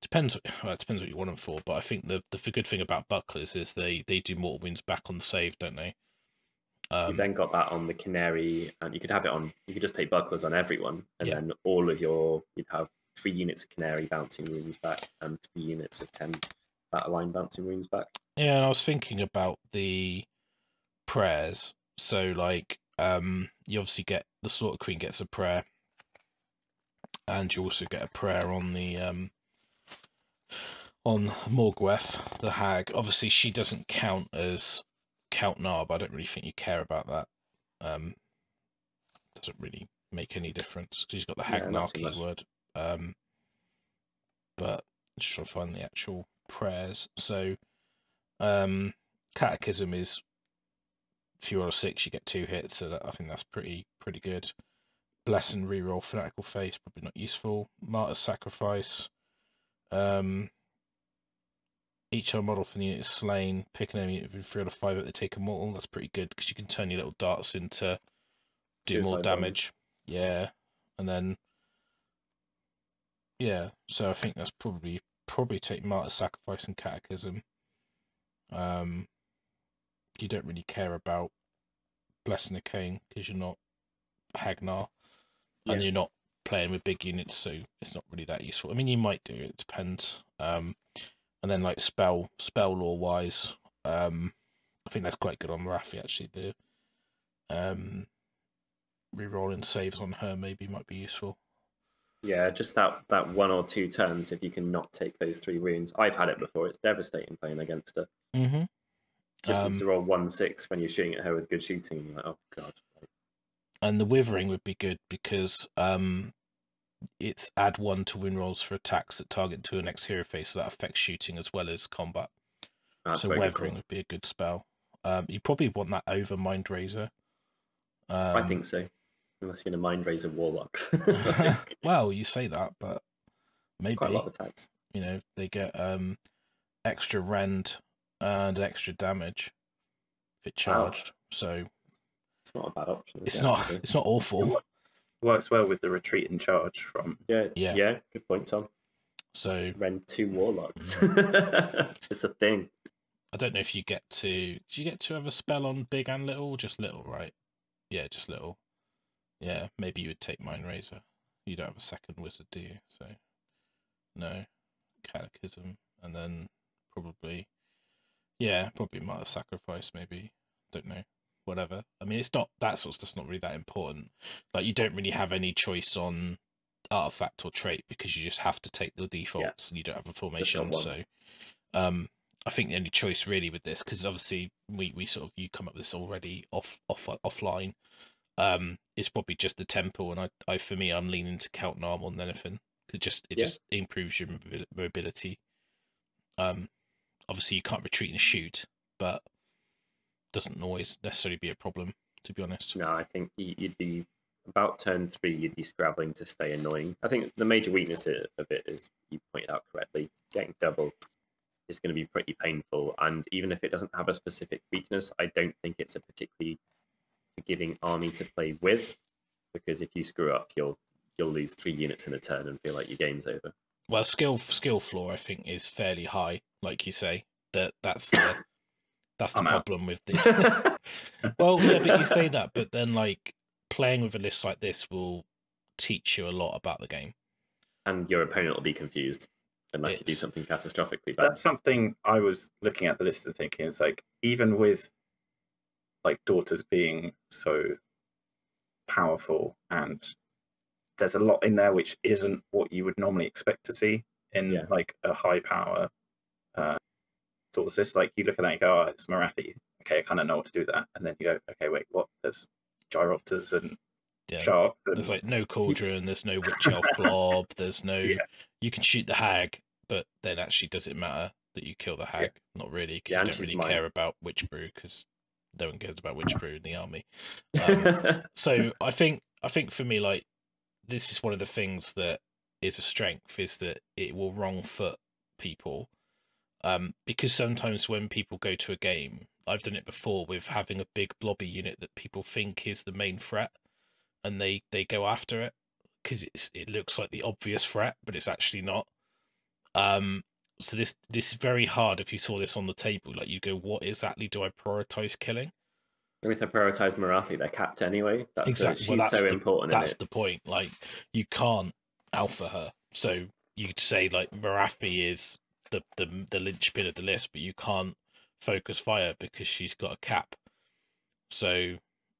Depends. Well, it depends what you want them for, but I think the the good thing about bucklers is they they do mortal wounds back on the save, don't they? Um, You've then got that on the Khinerai, and you could have it on. You could just take bucklers on everyone, and Yeah. then all of your you'd have three units of Khinerai bouncing runes back, and three units of ten battle line bouncing runes back. Yeah, and I was thinking about the prayers. So like um you obviously get the Slaughter Queen gets a prayer. And you also get a prayer on the um on Morgwaeth, the hag. Obviously she doesn't count as Count Narb. I don't really think you care about that. Um doesn't really make any difference. She's got the hag much. keyword. Um but just trying to find the actual prayers. So um catechism is if you roll a six, you get two hits, so that, I think that's pretty pretty good. Bless and reroll fanatical face, probably not useful. Martyr's sacrifice. Um each other model for the unit is slain. Pick an enemy unit with three out of five if they take a mortal. That's pretty good because you can turn your little darts into do more Suicide bombs. damage. Yeah. And then yeah, so I think that's probably probably take martyr sacrifice and catechism. Um you don't really care about blessing the Khaine because you're not Hagg Nar and you're not playing with big units, so it's not really that useful. I mean you might do it, depends. Um and then like spell spell law wise, um I think that's quite good on Rafi actually. The um rerolling saves on her maybe might be useful. Yeah, just that that one or two turns. If you can not take those three runes, I've had it before. It's devastating playing against her. Mm-hmm. Just needs to Um, roll one six when you're shooting at her with good shooting. and You're like, oh god. and the withering would be good because um it's add one to win rolls for attacks that target to next hero phase, so that affects shooting as well as combat. That's so withering would be a good spell. Um, you probably want that over Mindrazor. Um, I think so. Unless you're in a Mindrazor warlocks. I well, you say that, but maybe Quite a lot of attacks. you know they get um extra rend and extra damage if it Wow. charged. So It's not a bad option. it's it, not actually? it's not awful. Works well with the retreat and charge from Yeah, Yeah. yeah, Good point, Tom. So Rend two warlocks. Mm. it's a thing. I don't know if you get to. Do you get to have a spell on big and little? or Just little, right? Yeah, just little. Yeah, maybe you would take Mindrazor. You don't have a second wizard, do you? So, no. Catechism, and then probably Yeah, probably might Sacrifice, maybe. Don't know. Whatever. I mean, it's not that sort of stuff's not really that important. Like, you don't really have any choice on artifact or trait because you just have to take the defaults and you don't have a formation. So, um, I think the only choice really with this, because obviously we, we sort of you come up with this already off off offline, um, it's probably just the tempo. And I, I for me, I'm leaning to Khelt Nar more than anything. It just it Yeah. just improves your mobility. Um, obviously you can't retreat and shoot, but doesn't always necessarily be a problem. To be honest, No, I think you'd be about turn three. You'd be scrabbling to stay annoying. I think the major weakness of it is you pointed out correctly. Getting double is going to be pretty painful, and even if it doesn't have a specific weakness, I don't think it's a particularly forgiving army to play with. Because if you screw up, you'll you'll lose three units in a turn and feel like your game's over. well, skill skill floor I think is fairly high, like you say. That that's the that's the I'm out. problem with the Well, yeah, but you say that, but then like playing with a list like this will teach you a lot about the game. and your opponent will be confused unless you do something catastrophically bad. That's something I was looking at the list and thinking it's like even with like daughters being so powerful and there's a lot in there which isn't what you would normally expect to see in Yeah. like a high power uh daughters list. Like you look at that and go, oh, it's Morathi. Okay, I kind of know what to do that. And then you go, okay, wait, what? There's gyropters and Yeah. sharks. And, There's like no cauldron, there's no witch elf blob, there's no Yeah. you can shoot the hag, but then actually does it matter that you kill the hag? Not really, because Yeah, you don't really mine. care about witch brew because no one cares about witch brew in the army. Um, so I think I think for me, like this is one of the things that is a strength is that it will wrong foot people. Um, because sometimes when people go to a game, I've done it before with having a big blobby unit that people think is the main threat, and they they go after it because it's it looks like the obvious threat, but it's actually not. Um, so this this is very hard if you saw this on the table. Like you go, what exactly do I prioritize killing? If they prioritize Morathi, they're capped anyway. That's Exactly. so, Well, she's that's so the- important That's the point. Like you can't alpha her. So you'd say like Morathi is the the the linchpin of the list, but you can't focus fire because she's got a cap. So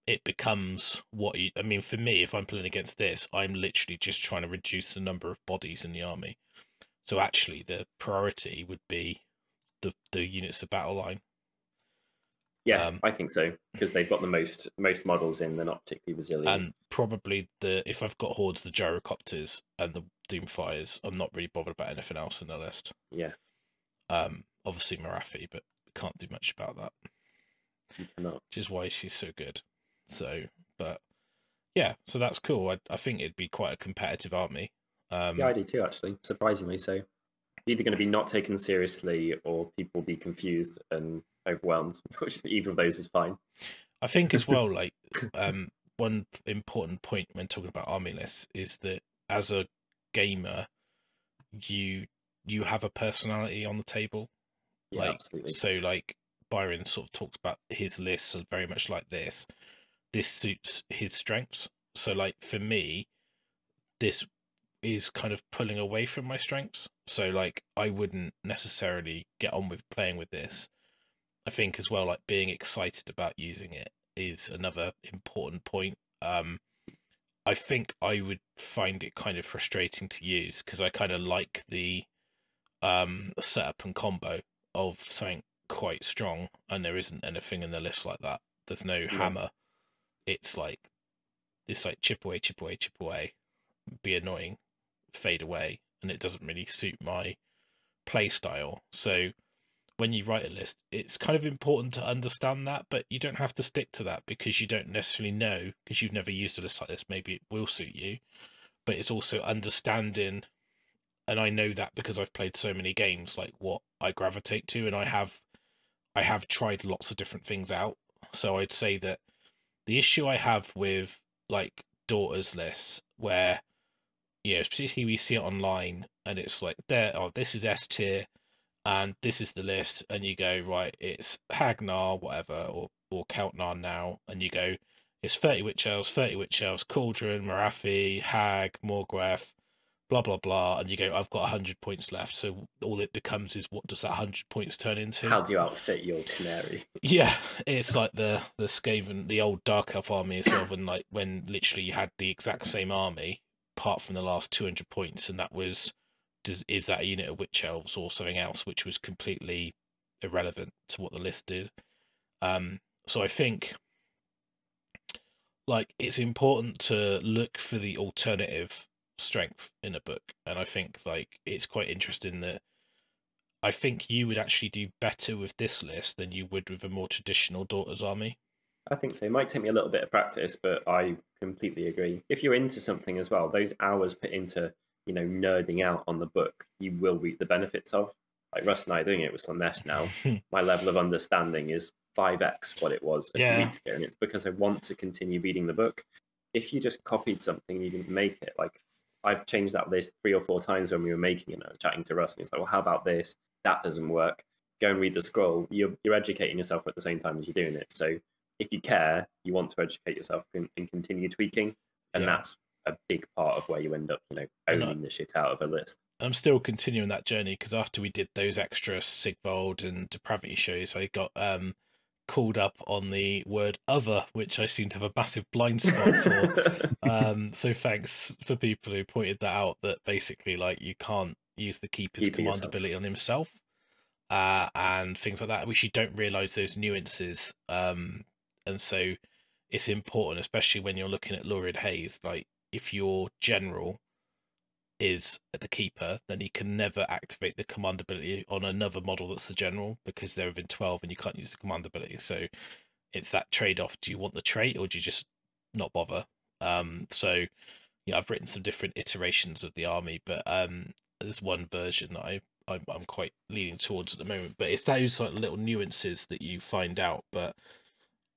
it becomes what you. I mean, for me, if I'm playing against this, I'm literally just trying to reduce the number of bodies in the army. So actually, the priority would be the the units of battle line. Yeah, um, I think so because they've got the most most models in. They're not particularly resilient. and probably the if I've got hordes, the gyrocopters and the doomfires, I'm not really bothered about anything else in the list. yeah, Um, obviously Morathi, but can't do much about that, you cannot. which is why she's so good. So, but yeah, so that's cool. I I think it'd be quite a competitive army. Um, Yeah, I do too. Actually, surprisingly so. Either going to be not taken seriously, or people will be confused and overwhelmed. Which either of those is fine. I think as well, like um, one important point when talking about army lists is that as a gamer, you you have a personality on the table. Yeah, like absolutely. so like byron sort of talks about his lists are very much like this this suits his strengths so like for me this is kind of pulling away from my strengths. So like i wouldn't necessarily get on with playing with this. I think as well like being excited about using it is another important point. Um i think i would find it kind of frustrating to use because i kind of like the um setup and combo of something quite strong and there isn't anything in the list like that. There's no hammer. It's like it's like chip away chip away chip away. Be annoying fade away and it doesn't really suit my play style so when you write a list it's kind of important to understand that but you don't have to stick to that because you don't necessarily know because you've never used a list like this maybe it will suit you but it's also understanding and I know that because I've played so many games, like what I gravitate to, and I have, I have tried lots of different things out. So I'd say that the issue I have with like daughters lists, where, you know, particularly we see it online, and it's like there, oh, this is S tier, and this is the list, and you go right, it's Hagg Nar, whatever, or or Khelt Nar now, and you go, it's thirty witch elves, thirty witch elves, Cauldron, Morathi, Hag, Morgwaeth blah blah blah, and you go, I've got hundred points left. So all it becomes is what does that hundred points turn into? How do you outfit your Khinerai? Yeah, it's like the the Skaven, the old Dark Elf army as well. When like when literally you had the exact same army, apart from the last two hundred points, and that was does is that a unit of witch elves or something else, which was completely irrelevant to what the list did. Um, so I think like it's important to look for the alternative strength in a book, and I think like it's quite interesting that I think you would actually do better with this list than you would with a more traditional Daughters army. I think so. It might take me a little bit of practice, but I completely agree. If you're into something as well, those hours put into you know nerding out on the book, you will reap the benefits of. Like Russ and I doing it with Slaanesh now. My level of understanding is five x what it was a Yeah. few weeks ago, and it's because I want to continue reading the book. If you just copied something and you didn't make it, like I've changed that list three or four times when we were making it. and I was chatting to Russ, and he's like, "Well, how about this? That doesn't work. Go and read the scroll." You're you're educating yourself at the same time as you're doing it. So if you care, you want to educate yourself and, and continue tweaking, and Yeah. that's a big part of where you end up, you know, owning the shit out of a list. I'm still continuing that journey because after we did those extra Sigvald and Depravity shows, I got um called up on the word other, which I seem to have a massive blind spot for. um, so thanks for people who pointed that out. That basically, like, you can't use the keeper's Keeping command ability on himself, uh, and things like that, which you don't realize those nuances. Um, and so it's important, especially when you're looking at Lurid Haze. Like, if your general is at the keeper, then he can never activate the command ability on another model that's the general because they're within 12 and you can't use the command ability. So it's that trade off. Do you want the trait or do you just not bother? Um, so yeah, I've written some different iterations of the army, but um, there's one version that I I'm, I'm quite leaning towards at the moment. But it's those like little nuances that you find out. But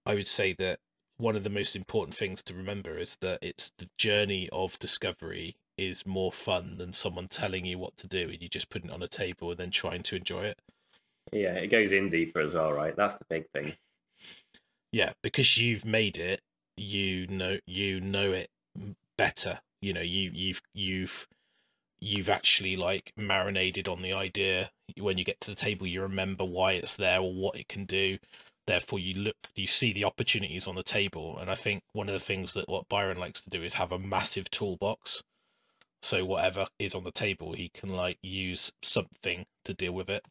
I would say that one of the most important things to remember is that it's the journey of discovery is more fun than someone telling you what to do and you just put it on a table and then trying to enjoy it. yeah, it goes in deeper as well, right? That's the big thing. Yeah, because you've made it, you know you know it better. You know, you you've you've you've actually like marinated on the idea. When you get to the table, you remember why it's there or what it can do. Therefore, you look, you see the opportunities on the table. And I think one of the things that what Byron likes to do is have a massive toolbox. So whatever is on the table, he can like use something to deal with it.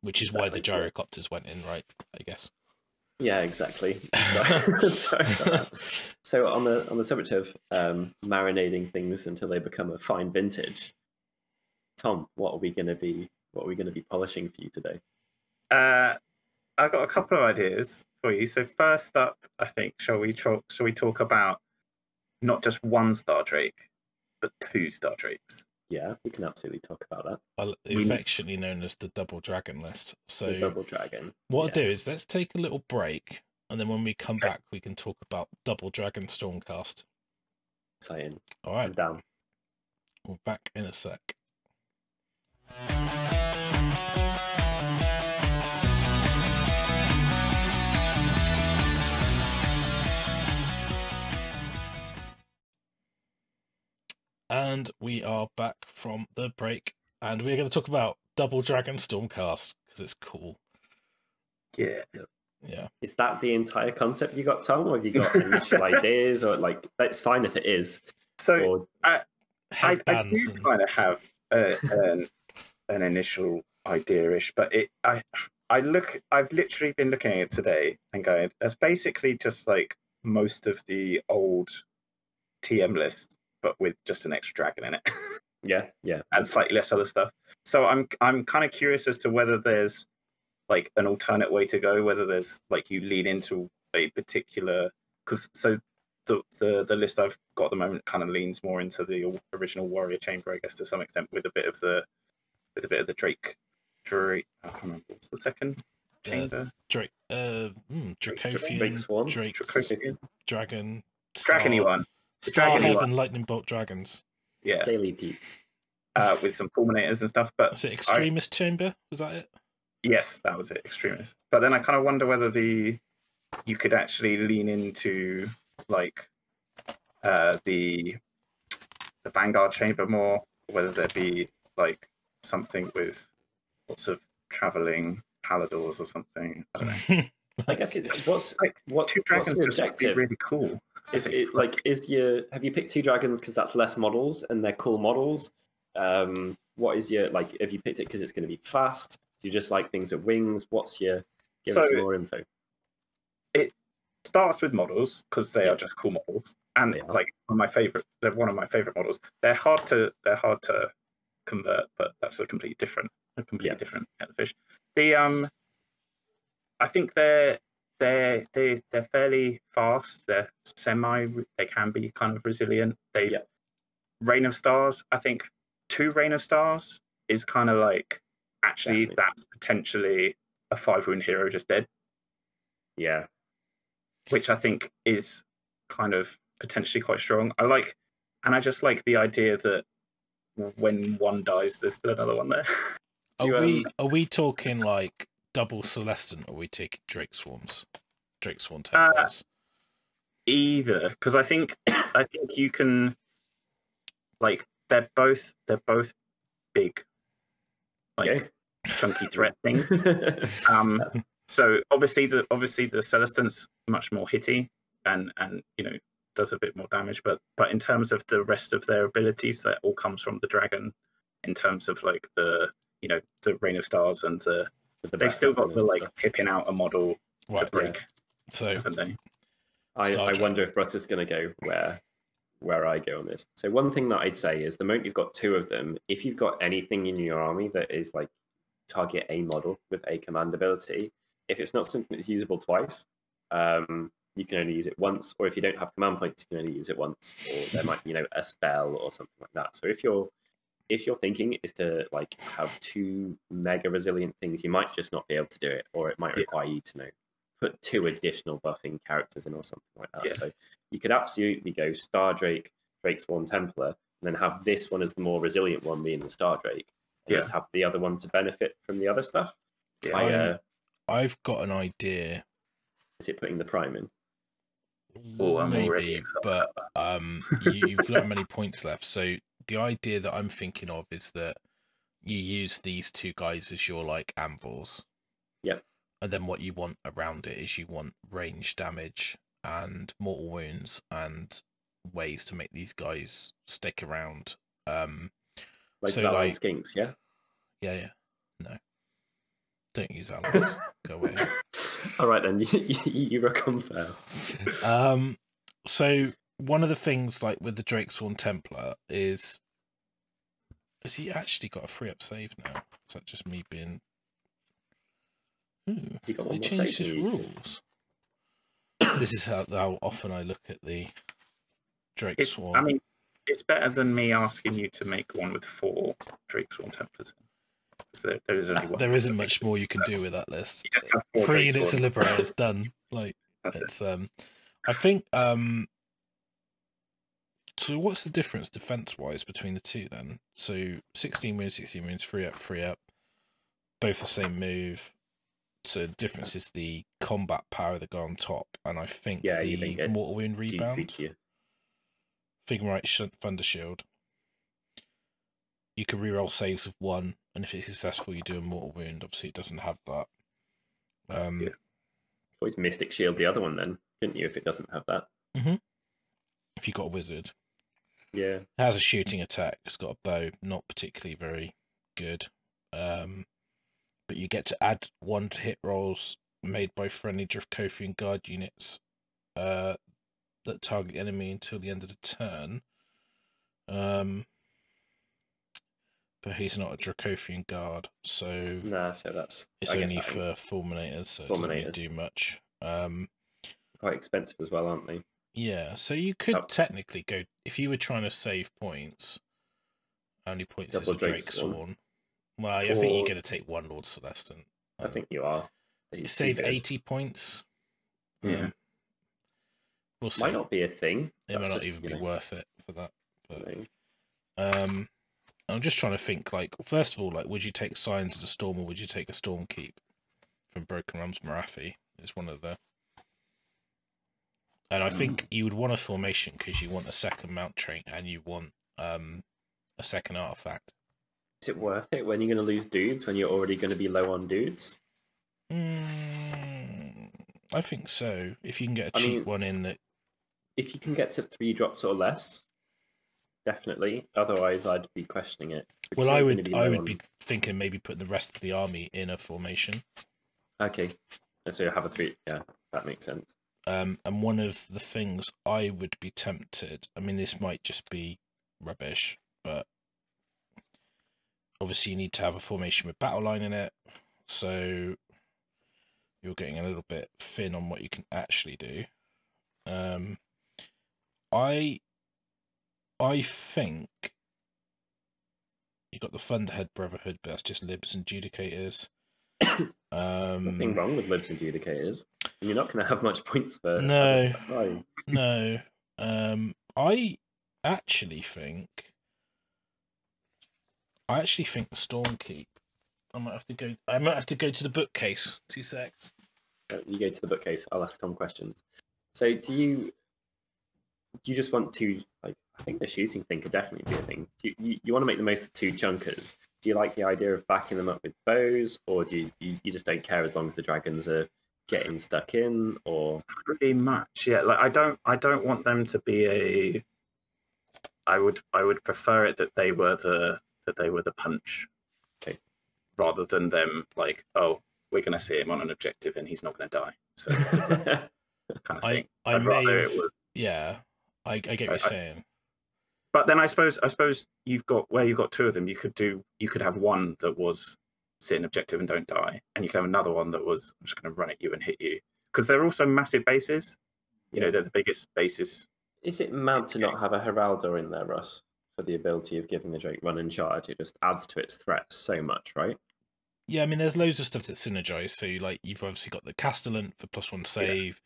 Which is why the gyrocopters went in, right? I guess. Yeah, exactly. So, sorry. So on the on the subject of um, marinating things until they become a fine vintage, Tom, what are we going to be? What are we going to be polishing for you today? Uh, I got a couple of ideas for you. So first up, I think shall we talk? Shall we talk about not just one Stardrake, but two Stardrakes? Yeah, we can absolutely talk about that. Well, affectionately known as the double dragon list. So the double dragon. what I'll do is let's take a little break, and then when we come Okay. back, we can talk about double dragon stormcast. Saying, All I'm down. we're back in a sec. And we are back from the break, and we're going to talk about Double Dragon Stormcast because it's cool. Yeah. Yeah, Is that the entire concept you got, Tom, or have you got initial ideas, or like that's fine if it is, So or I, I headbands do and kind of have a, an, an initial idea-ish, but it I I look I've literally been looking at it today and going, that's basically just like most of the old TM list, but with just an extra dragon in it. yeah, yeah, and slightly less other stuff. So I'm I'm kind of curious as to whether there's like an alternate way to go, whether there's like you lean into a particular because so the, the the list I've got at the moment kind of leans more into the original Warrior Chamber, I guess, to some extent, with a bit of the with a bit of the Drake Drake. I can't remember what's the second Uh, chamber. Drake, uh, Dracovian, Drake Swan? Drake, Draconian, Dragon, Dragony Star- one. Star Dragony Heaven, one. Lightning Bolt Dragons. Yeah, Daily Peaks. uh, with some fulminators and stuff. But Is it Extremist Chamber? Was that it? Yes, that was it, extremist. But then I kind of wonder whether the you could actually lean into like uh the the Vanguard chamber more, whether there be like something with lots of traveling Palladors or something. I don't know. I guess it, what's Like, what Two dragons your just would be really cool. Is it like is your have you picked two dragons because that's less models and they're cool models? Um, what is your like? Have you picked it because it's going to be fast? Do you just like things with wings? What's your give us So- some more info? It starts with models because they Yeah. are just cool models and are. like one of my favorite they're one of my favorite models they're hard to they're hard to convert but that's a completely different a completely Yeah. different fish the um i think they're they're they they're fairly fast they're semi they can be kind of resilient they've Yeah. rain of stars i think two rain of stars is kind of like actually Definitely. that's potentially a five wound hero just dead Yeah, which I think is kind of potentially quite strong. I like, and I just like the idea that when one dies, there's still another one there. Are Do, we um, are we talking like double Celestant or we take Drake Swarms? Drakesworn Uh, Either, because I think I think you can, like, they're both they're both big, like Okay. chunky threat things. Um, so obviously the obviously the Celestant's much more hitty and and you know does a bit more damage, but but in terms of the rest of their abilities, that all comes from the dragon. In terms of like the you know the Rain of Stars and the with the they've still got the like stuff. pipping out a model to Right. break, So haven't they? I, I wonder if Russ is going to go where where I go on this. So one thing that I'd say is the moment you've got two of them, if you've got anything in your army that is like target a model with a command ability, if it's not something that's usable twice, um, you can only use it once. Or if you don't have command points, you can only use it once. Or there might you know a spell or something like that. So if you're if your thinking is to like have two mega resilient things, you might just not be able to do it, or it might Yeah. require you to know put two additional buffing characters in or something like that. Yeah. So you could absolutely go Stardrake, Drake Swarm Templar, and then have this one as the more resilient one being the Stardrake, and Yeah. just have the other one to benefit from the other stuff. Yeah. I, I'm- uh, I've got an idea. is it putting the prime in? Oh, I'm already maybe, excited but um, you, you've got many points left. So the idea that I'm thinking of is that you use these two guys as your like anvils. Yep. And then what you want around it is you want range damage and mortal wounds and ways to make these guys stick around. Um, Like So, like- Skinks, yeah. yeah, yeah, no, don't use allies. Go away. All right then, you, you, you rock first. Um, so one of the things like with the Drakesworn Templar is, has he actually got a free up save now? Is that just me being? Ooh, Has he got they one more changed save his he used to? rules. this is how, how often I look at the Drake It's, Sworn. I mean, it's better than me asking you to make one with four Drakesworn Templars. So there, there is only one. there isn't much more you can do with that list. You just have Three units of. Liberator, it's done. Like That's it. it's um, I think um. So what's the difference defense wise between the two then? So sixteen wounds, sixteen wounds, free up, free up, both the same move. So the difference is the combat power that go on top, and I think Yeah, the mortal wound rebound. Sigmarite Thunder Shield. You can reroll saves of one, and if it's successful, you do a mortal wound. Obviously, it doesn't have that. Um, Yeah. Always Mystic Shield the other one then, couldn't you, if it doesn't have that? If you got a wizard, Yeah. It has a shooting attack. It's got a bow, not particularly very good. Um, but you get to add one to hit rolls made by friendly Dracothian guard units uh, that target enemy until the end of the turn. Um, but he's not a Dracothian guard, so Nah, so that's it's I only that for fulminators, so it really do much. Um, quite expensive as well, aren't they? yeah, so you could Oh. technically go if you were trying to save points. Only points Double is a Drake Drake Sworn. Sworn? Well, I think you're going to take one Lord Celestant. I Um, think you are. you save 80 points. Yeah. Um, we'll. Might not be a thing. it might not just, even be know, worth it for that. But um, I'm just trying to think. Like, first of all, like, would you take Signs of the Storm or would you take a Storm Keep from Broken Realms Morathi? Is one of the. And I Hmm. think you would want a formation because you want a second mount train and you want um, a second artifact. Is it worth it when you're going to lose dudes when you're already going to be low on dudes? Mm, I think so. If you can get a I cheap mean- one in that, If you can get to three drops or less, definitely. Otherwise, I'd be questioning it. well, I would be I would be thinking maybe put the rest of the army in a formation. Okay. So you have a three. Yeah, that makes sense. Um, and one of the things I would be tempted, I mean, this might just be rubbish, but obviously you need to have a formation with battle line in it. So you're getting a little bit thin on what you can actually do. Um, I, I think you got the Thunderhead Brotherhood, but that's just libs and judicators. Um, Nothing wrong with libs and judicators. You're not going to have much points for. No. stuff, are you? No. Um I actually think I actually think the Stormkeep. I might have to go I might have to go to the bookcase. Two secs. Uh, You go to the bookcase. I'll ask Tom questions. So, do you do you just want to like? I think the shooting thing could definitely be a thing. Do you, you, you want to make the most of two chunkers? Do you like the idea of backing them up with bows, or do you, you, you just don't care as long as the dragons are getting stuck in? Or pretty much yeah like i don't i don't want them to be a i would i would prefer it that they were the that they were the punch Okay. rather than them like oh we're going to see him on an objective and he's not going to die so kind of I thing I I'd may rather have, it was yeah. I, I get what I- you're I- saying. But then i suppose i suppose you've got where you've got two of them you could do you could have one that was sit an objective and don't die and you could have another one that was i'm just going to run at you and hit you because they're also massive bases you know they're the biggest bases is it mad to not have a Heraldor in there, Russ, for the ability of giving the Drake run and charge? It just adds to its threat so much, right? Yeah, I mean, there's loads of stuff that synergize. So, you like, you've obviously got the Castellan for plus one save.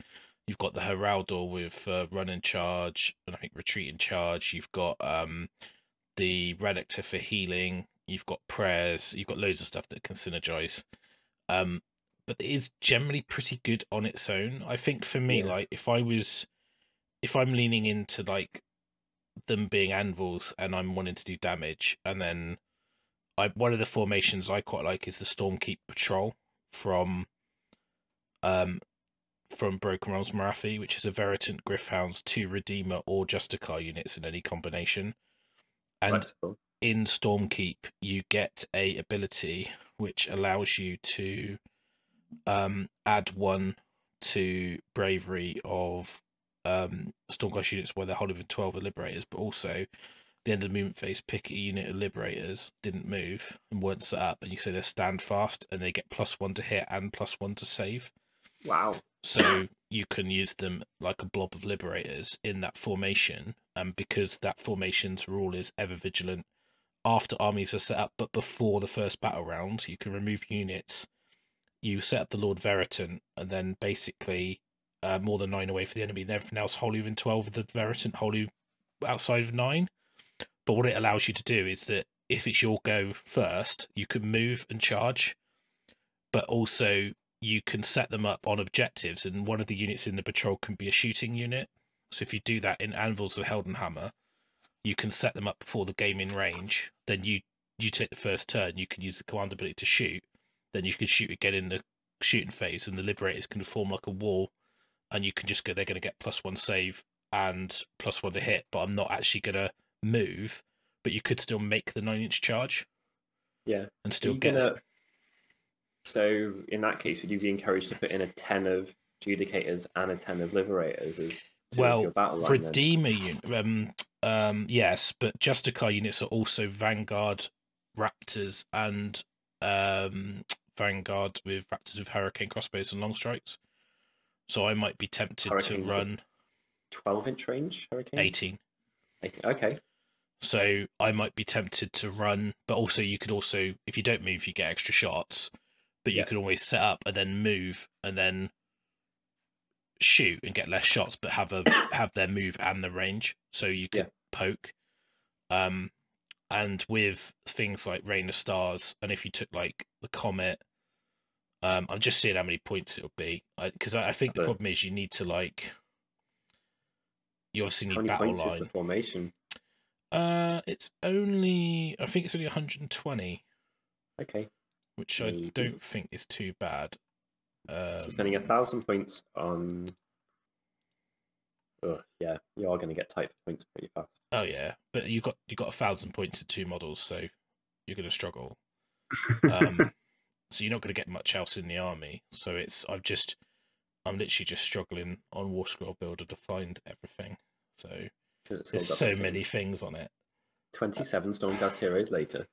You've got the Heraldor with uh, run and charge, and I think retreat and charge. You've got um, the Relictor for healing. You've got prayers. You've got loads of stuff that can synergize. Um, but it is generally pretty good on its own. I think for me, Yeah. like, if I was, if I'm leaning into like them being anvils and I'm wanting to do damage, and then I one of the formations I quite like is the Stormkeep Patrol from um from Broken Realms Morathi, which is a Veritant Gryph-hounds, two Redeemer or Justicar units in any combination. And Flexible. in Stormkeep, you get a ability which allows you to um, add one to bravery of um, Stormcast units where they're holding 12 are liberators, but also the end of the movement phase, pick a unit of liberators didn't move and weren't set up, and you say they stand fast and they get plus one to hit and plus one to save. Wow. So you can use them like a blob of liberators in that formation, and because that formation's rule is ever vigilant after armies are set up, but before the first battle round, you can remove units. You set up the Lord Veritant, and then basically uh, more than nine away for the enemy, and everything else wholly within twelve of the Veritant, wholly outside of nine. But what it allows you to do is that if it's your go first, you can move and charge, but also you can set them up on objectives, and one of the units in the patrol can be a shooting unit. So if you do that in Anvils of Heldenhammer, you can set them up before the game in range. Then you you take the first turn. You can use the command ability to shoot. Then you can shoot again in the shooting phase, and the liberators can form like a wall, and you can just go. They're going to get plus one save and plus one to hit, but I'm not actually going to move. But you could still make the nine inch charge Yeah. and still get gonna-. So in that case, would you be encouraged to put in a ten of judicators and a ten of liberators as Well, your battle line? then? Redeemer unit, um, um, yes, but Justicar units are also Vanguard Raptors and um, Vanguard with Raptors with Hurricane crossbows and long strikes. So I might be tempted Hurricanes to run Twelve inch range hurricane. 18. 18. Okay. So I might be tempted to run, but also you could also, if you don't move, you get extra shots. But you Yeah. could always set up and then move and then shoot and get less shots, but have a have their move and the range, so you could Yeah. poke. Um, and with things like Rain of Stars, and if you took like the Comet, um, I'm just seeing how many points it'll be because I, I think the problem is you need to like. You obviously need battle points line. is the formation? Uh, it's only I think it's only 120, Okay, which I don't think is too bad. Um, so spending a thousand points on. Oh yeah, you are going to get tight for points pretty fast. Oh yeah, but you got you got a thousand points in two models, so you're going to struggle. Um, so you're not going to get much else in the army. So it's I've just I'm literally just struggling on War Scroll Builder to find everything. So So there's so many things on it. Twenty-seven Stormcast heroes later.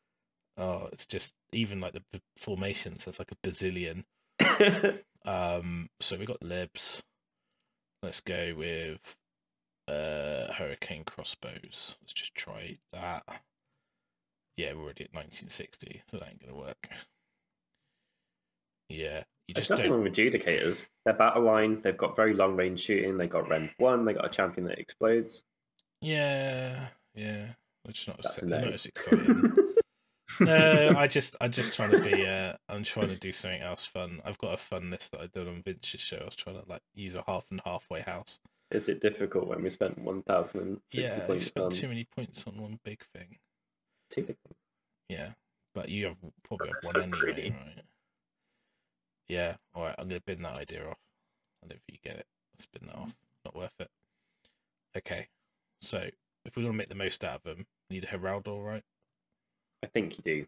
Oh, it's just even like the b- formations. There's like a bazillion. Um, so we got libs. Let's go with uh hurricane crossbows. Let's just try that. Yeah, we're already at 1960, so that ain't gonna work. Yeah, you There's just nothing don't. wrong with Judicators. They're battle line. They've got very long range shooting. They got Rend one. They got a champion that explodes. Yeah, yeah. It's not, That's as, a not no. as exciting. no, I just, I'm just trying to be. Uh, I'm trying to do something else fun. I've got a fun list that I did on Vince's show. I was trying to like use a half and halfway house. Is it difficult when we spent one thousand and sixty Yeah, you points spent on too many points on one big thing. two big ones? Yeah, but you have probably have one so anyway, pretty. right? Yeah. All right, I'm gonna bin that idea off. I don't think you get it. Let's bin that off. Not worth it. Okay, so if we want to make the most out of them, we need a Heraldor, right? I think you do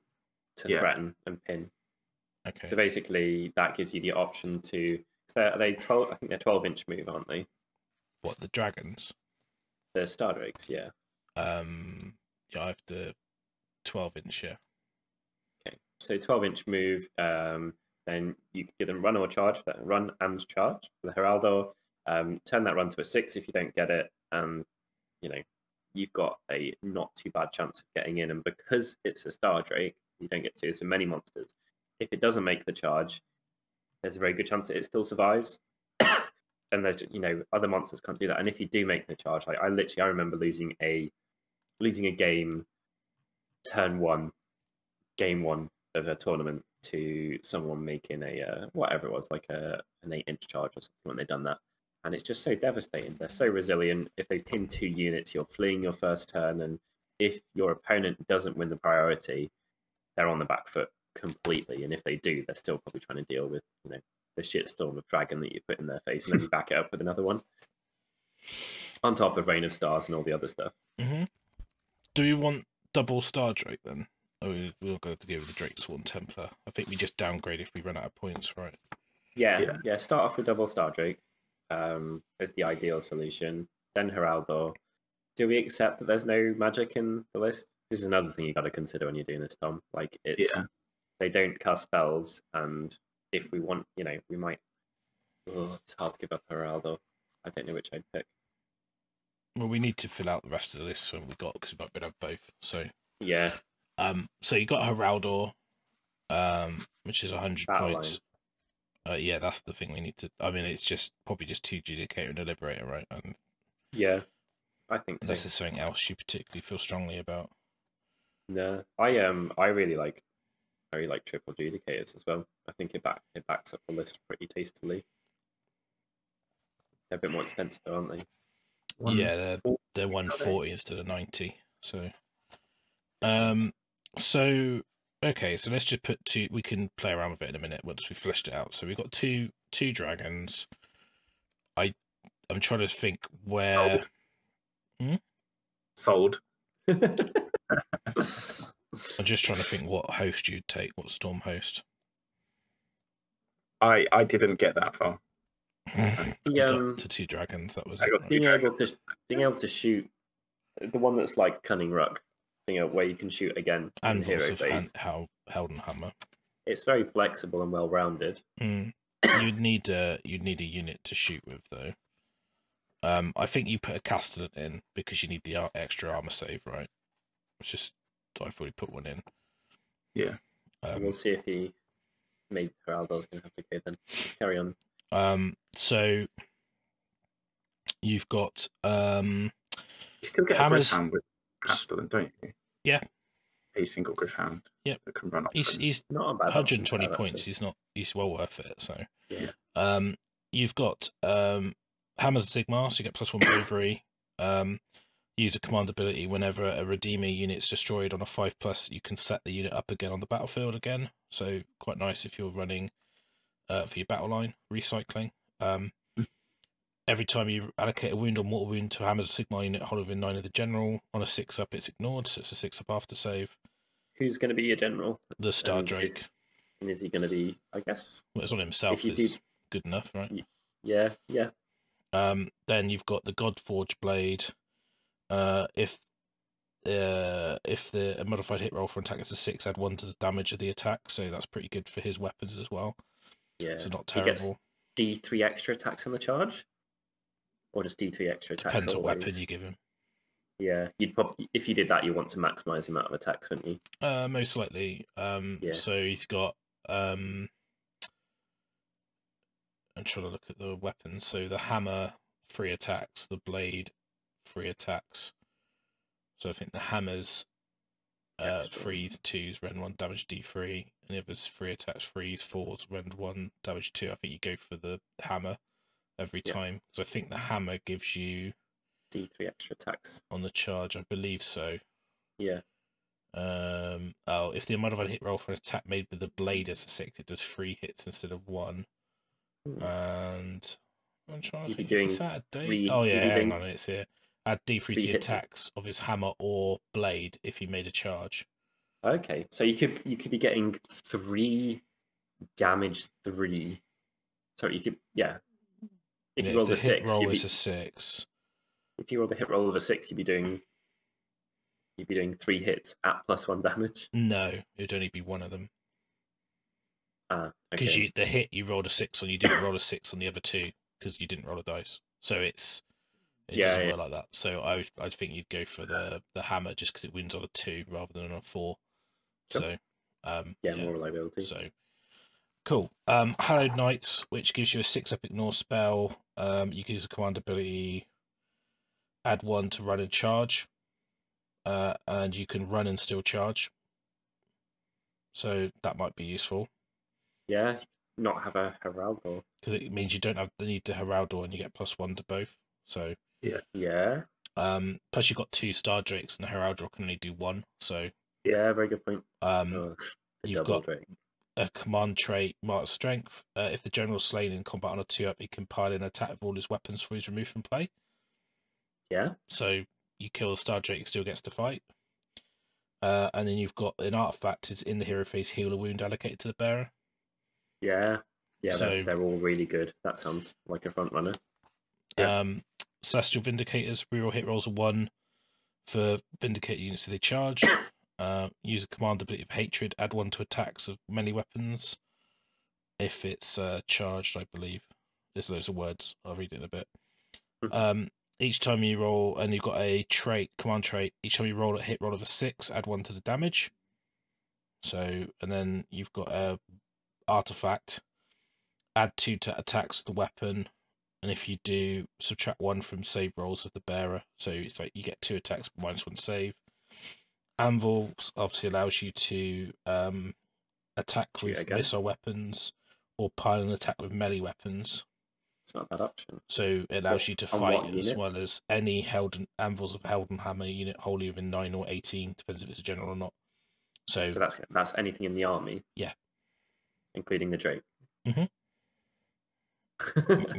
to Yeah. threaten and pin. Okay. So basically, that gives you the option to. So are they twelve? I think they're twelve inch move, aren't they? What the dragons? They're Stardrakes, yeah. Um, yeah, I have the twelve inch. Yeah. Okay. So twelve inch move. Um, then you can give them run or charge. That run and charge for the Heraldor. Um, turn that run to a six if you don't get it, and you know you've got a not too bad chance of getting in. And because it's a Stardrake, you don't get to use many monsters. If it doesn't make the charge, there's a very good chance that it still survives. and there's you know other monsters can't do that. And if you do make the charge, like I literally I remember losing a losing a game turn one, game one of a tournament to someone making a uh, whatever it was like a an eight inch charge or something when they've done that. And it's just so devastating. They're so resilient. If they pin two units, you're fleeing your first turn, and if your opponent doesn't win the priority, they're on the back foot completely. And if they do, they're still probably trying to deal with you know the shitstorm of dragon that you put in their face, and then you back it up with another one. On top of Rain of Stars and all the other stuff. Mm-hmm. Do we want double Stardrake then? Oh, we- we'll go to go with the Drakesworn Templar. I think we just downgrade if we run out of points, right? Yeah, Yeah. yeah. Start off with double Stardrake um, as the ideal solution. Then Heraldor. Do we accept that there's no magic in the list? This is another thing you got to consider when you're doing this, Tom. Like it's Yeah. they don't cast spells, and if we want, you know, we might. Oh, it's hard to give up Heraldor. I don't know which I'd pick. Well, we need to fill out the rest of the list when we got because we might be able to have both. So, Yeah, um, so you got Heraldor, um, which is hundred points. Uh, yeah, that's the thing we need to. I mean, it's just probably just two Judicator and a Liberator, right? And yeah, I think so. unless there's something else you particularly feel strongly about. No, I um, I really like, I really like triple judicators as well. I think it back it backs up the list pretty tastily. They're a bit more expensive, though, aren't they? One yeah, they're they're one forty instead of ninety. So, um, so okay, so let's just put two. We can play around with it in a minute once we've fleshed it out. So we've got two two dragons. I I'm trying to think where. Sold. I'm just trying to think what host you'd take. What storm host? I I didn't get that far. I The, um, to two dragons. That was I it, got right? being able to being able to shoot the one that's like cunning ruck, you know, where you can shoot again in and hero also phase. how Heldenhammer. It's very flexible and well rounded. Mm. You'd need a you'd need a unit to shoot with though. Um, I think you put a Castellan in because you need the extra armor save, right? It's just I've already put one in. Yeah. Um, we'll see if he maybe Heraldor's gonna have to go then. Let's carry on. um, so you've got um, You still get Hammers- a Gryph-hound with Castellan, don't you? Yeah. A single Gryph-hound. Yep. That can run up. he's he's Not a bad. option 120 points. He's not. He's well worth it. So, Yeah. um, you've got um, Hammers of Sigmar, so you get plus one bravery. Um, use a command ability whenever a redeemer unit's destroyed on a five plus, you can set the unit up again on the battlefield again. So quite nice if you're running uh, for your battle line recycling. Um, every time you allocate a wound or mortal wound to Hammer's Sigmar unit holder within nine of the general on a six up, it's ignored, so it's a six up after save. Who's going to be your general? The Star And Drake. is- And is he going to be? I guess. Well, it's on himself. you Is did- good enough, right? Yeah, yeah. Um, then you've got the Godforge blade. Uh, if uh, if the a modified hit roll for an attack is a six, add one to the damage of the attack. So that's pretty good for his weapons as well. Yeah. So not terrible. D three extra attacks on the charge, or just D three extra attacks. Depends what always? weapon you give him. Yeah, you'd probably if you did that, you want to maximize the amount of attacks, wouldn't you? Uh, most likely. Um, Yeah. so he's got. Um, I'm trying to look at the weapons. So the hammer, three attacks. The blade, three attacks. So I think the hammers, uh, threes, twos, rend one, damage D three, and the others three attacks, threes, fours, rend one, damage two. I think you go for the hammer every Yeah. time because I think the hammer gives you D three extra attacks. on the charge. I believe so. Yeah. Um. Oh, if the modified hit roll for an attack made with the blade is a six, it does three hits instead of one. Hmm. And I'm trying to be think. is out of date? three- oh yeah, hang on, it's here. Add D3 three to attacks of his hammer or blade if he made a charge. Okay, so you could you could be getting three damage three. Sorry, you could yeah. If Yeah, you roll the the hit six, roll be, a six. if you roll the hit roll of a six, you'd be doing you'd be doing three hits at plus one damage. No, it would only be one of them Ah, because okay. you the hit you rolled a six on, you didn't roll a six on the other two because you didn't roll a dice. So it's it Yeah, doesn't yeah. work like that. So I would- I think you'd go for the the hammer just because it wins on a two rather than on a four. Sure. So um, yeah, more reliability. So cool. Um, Hallowed Knights, which gives you a six up ignore spell. Um, you can use a command ability, add one to run and charge, uh, and you can run and still charge. So that might be useful Yeah, not have a Heraldor. because it means you don't have the need to Heraldor and you get plus one to both. So Yeah, yeah. um, plus you've got two Stardrakes and the Heraldor can only do one. So yeah, very good point. um, Oh, you've got Drake. A command trait, Martyr's Strength. Uh, if the general is slain in combat on a two up, he can pile in an attack of all his weapons for his removed from play. Yeah, So you kill the Stardrake, he still gets to fight. Uh, and then you've got an artifact is in the hero phase, heal a wound allocated to the bearer. yeah, yeah. So- they're, they're all really good. That sounds like a front runner. Yeah. Um, Celestial Vindicators, reroll hit rolls a one for Vindicator units if they charge. Uh, use a command ability of hatred, add one to attacks of many weapons. If it's uh, charged, I believe. There's loads of words. I'll read it in a bit. Mhm. Um, each time you roll, and you've got a trait, command trait. Each time you roll a hit roll of a six, add one to the damage. So, and then you've got a artifact. Add two to attacks of the weapon, and if you do, subtract one from save rolls of the bearer. So it's like you get two attacks minus one save. Anvil obviously allows you to um, attack with missile weapons or pile an attack with melee weapons. It's not a bad option. So it allows you to fight as unit? well as any held anvils of Heldenhammer unit wholly within nine or eighteen, depends if it's a general or not. So, So that's that's anything in the army. Yeah. including the Drake. Mm-hmm.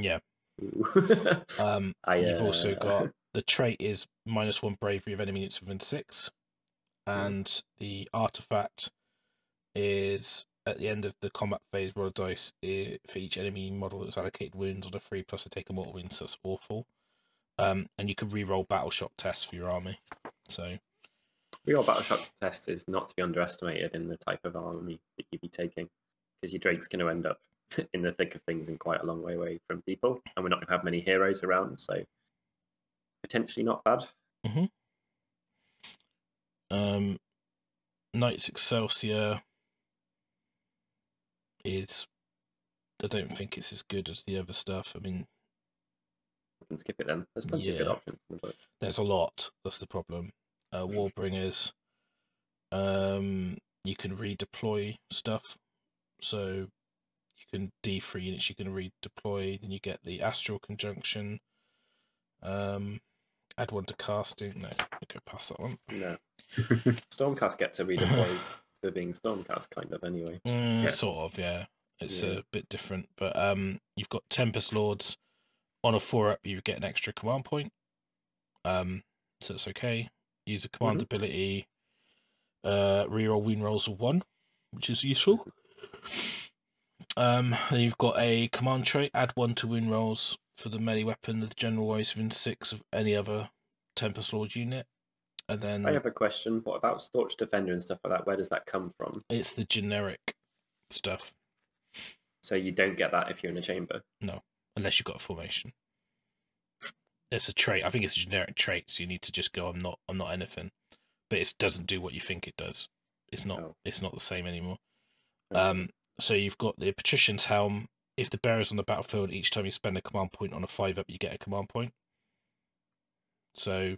yeah. Um, I, You've also uh, got the trait is minus one bravery of enemy units within six. And the artifact is at the end of the combat phase. Roll a dice eh, for each enemy model that's allocated wounds on a three plus to take a mortal wound. So that's awful. Um, and you can re-roll battle shock tests for your army. So Real battle shock test is not to be underestimated in the type of army that you'd be taking, because your Drake's going to end up in the thick of things and quite a long way away from people, and we're not going to have many heroes around, so potentially not bad. Um, Knights Excelsior is. I don't think it's as good as the other stuff. I mean, We can skip it then. There's plenty of good options in the book. there's a lot. That's the problem. Uh, Warbringers. Um, you can redeploy stuff. So you can D3 units you can redeploy. Then you get the Astral Conjunction. Um, add one to casting. No, go past that one. No. Stormcast gets a redeploy for being Stormcast, kind of, anyway. Mm, Yeah. Sort of, yeah. It's Yeah. a bit different, but um, you've got Tempest Lords on a four up. You get an extra command point. Um, so it's okay. Use a command ability. Uh, reroll win rolls of one, which is useful. Um, you've got a command trait. Add one to win rolls for the melee weapon of the general weighs within six of any other Tempest Lord unit. And then I have a question. What about Staunch Defender and stuff like that? Where does that come from? it's the generic stuff. So you don't get that if you're in a chamber. No, unless you've got a formation. It's a trait. I think it's a generic trait, so you need to just go. I'm not. I'm not anything, but it doesn't do what you think it does. It's not. Oh. It's not the same anymore. Okay. Um. So you've got the patrician's helm. If the bearer's on the battlefield, each time you spend a command point on a five up, you get a command point. So,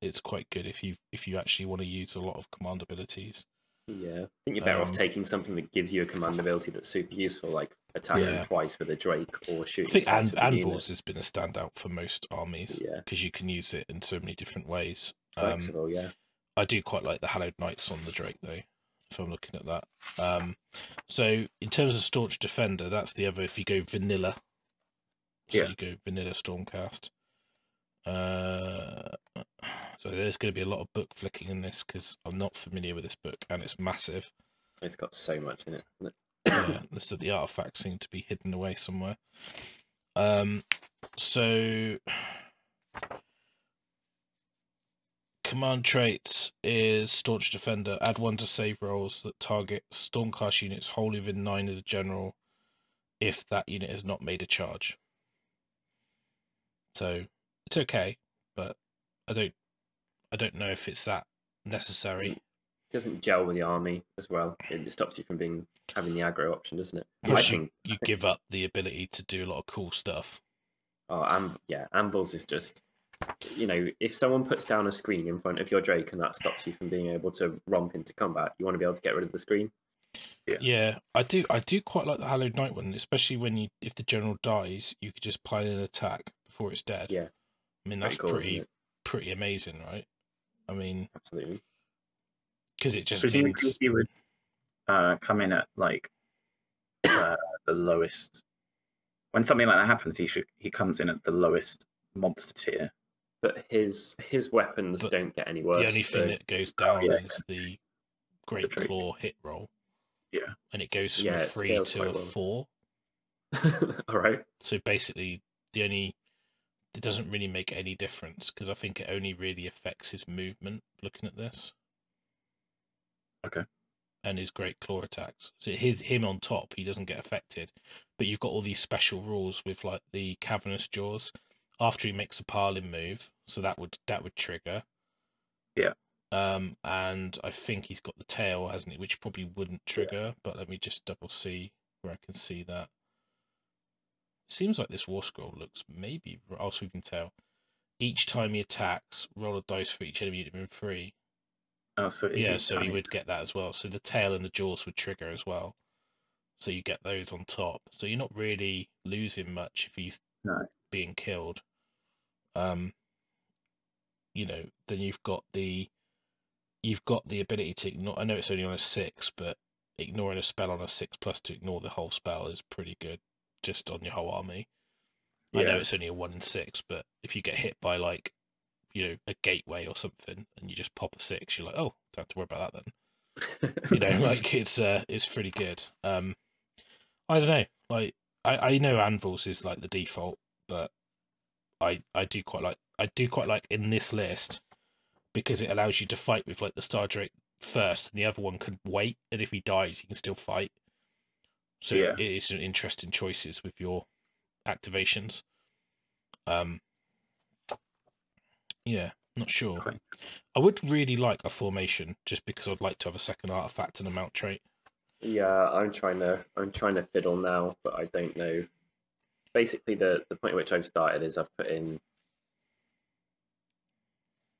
it's quite good if you if you actually want to use a lot of command abilities. Yeah, I think you're better Um, off taking something that gives you a command ability that's super useful, like attacking Yeah. twice with a Drake or I think twice An-. Anvils has been a standout for most armies Yeah, because you can use it in so many different ways. Um, yeah, I do quite like the Hallowed Knights on the Drake though. If I'm looking at that, um, so in terms of Staunch Defender, that's the other. If you go vanilla, so Yeah. you go vanilla Stormcast. Uh, so there's going to be a lot of book flicking in this because I'm not familiar with this book and it's massive. it's got so much in it, isn't it? yeah, this the artifacts seem to be hidden away somewhere. Um, so command traits is staunch defender. Add one to save rolls that target stormcast units wholly within nine of the general, if that unit has not made a charge. So it's okay, but I don't, I don't know if it's that necessary. doesn't gel with the army as well. It stops you from being having the aggro option, doesn't it? I Plus you, think. you give up the ability to do a lot of cool stuff. Oh, yeah, Anvils is just. You know, if someone puts down a screen in front of your Drake and that stops you from being able to romp into combat, you want to be able to get rid of the screen. Yeah. Yeah, I do. I do quite like the Hallowed Knight one, especially when you, if the general dies, you could just pile an attack before it's dead. Yeah, I mean pretty that's cool, pretty pretty amazing, right? I mean, absolutely. because it just Presumably means he would uh, come in at like uh, the lowest. When something like that happens, he should he comes in at the lowest monster tier. But his his weapons But don't get any worse. the only thing so- that goes oh, down yeah, is the Great Drake. Claw hit roll. Yeah. and it goes from Yeah, it three to a well. four. All right. So basically, the only it doesn't really make any difference because I think it only really affects his movement. Looking at this, Okay. and his great claw attacks. So his him on top, he doesn't get affected. But you've got all these special rules with like the cavernous jaws. After he makes a piling move, so that would that would trigger. Yeah. Um, and I think he's got the tail, hasn't he? Which probably wouldn't trigger. But let me just double see where I can see that. Seems like this war scroll looks maybe I'll sweeping tail. Each time he attacks, roll a dice for each enemy unit within three. Oh, so Yeah, so he would get that as well. So the tail and the jaws would trigger as well. So you get those on top. So you're not really losing much if he's No. being killed. Um, you know, then you've got the you've got the ability to ignore. I know it's only on a six, but ignoring a spell on a six plus to ignore the whole spell is pretty good, just on your whole army. I know it's only a one in six, but if you get hit by like, you know, a gateway or something, and you just pop a six, you're like, oh, don't have to worry about that then. You know, like it's uh, it's pretty good. Um, I don't know, like I I know anvils is like the default, but I I do quite like I do quite like in this list because it allows you to fight with like the Stardrake first, and the other one can wait, and if he dies, you can still fight. So Yeah. it is an interesting choices with your activations. Um, yeah, not sure. Okay. I would really like a formation just because I'd like to have a second artifact and a mount trait. Yeah, I'm trying to I'm trying to fiddle now, but I don't know. Basically, the the point at which I've started is I've put in.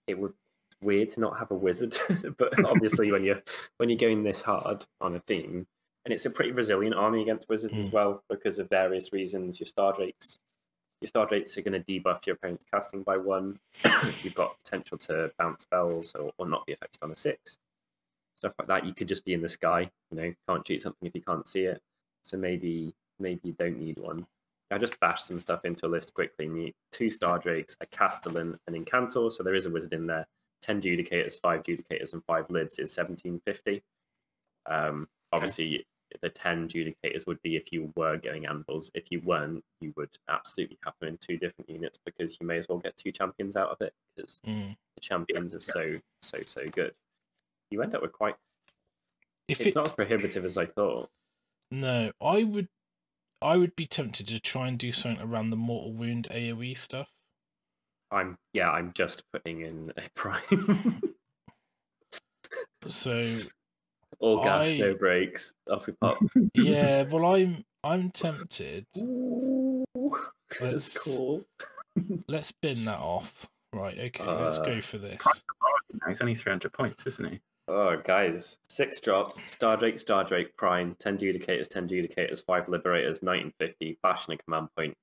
It would it's weird to not have a wizard, but obviously when you're when you're going this hard on a theme, and it's a pretty resilient army against wizards as Mm. well because of various reasons. Your Stardrakes Your stardrakes are going to debuff your opponent's casting by one. You've got potential to bounce spells or, or not be affected on a six. Stuff like that. You could just be in the sky. You know, can't shoot something if you can't see it. So maybe maybe you don't need one. I just bashed some stuff into a list quickly. Need two Stardrakes, a Castellan, an Incantor. So there is a wizard in there. Ten Judicators, five Judicators, and five Libs is seventeen fifty. Um, obviously, the ten Judicators would be if you were getting anvils. If you weren't, you would absolutely have them in two different units because you may as well get two champions out of it because Mm. the champions are so so so good. You end up with quite. If It's it not as prohibitive as I thought. no, I would, I would be tempted to try and do something around the mortal wound AOE stuff. I'm yeah. I'm just putting in a prime. So All gas, I- no brakes. Off we pop. yeah, well, I'm I'm tempted. Ooh, Let's- that's cool. Let's bin that off. Right, okay, let's Uh, go for this. He's only 300 points, isn't he? Oh, guys, six drops. Stardrake, Star Drake, Prime, ten Judicators, ten Judicators, five Liberators, nineteen fifty. Bash and a command point.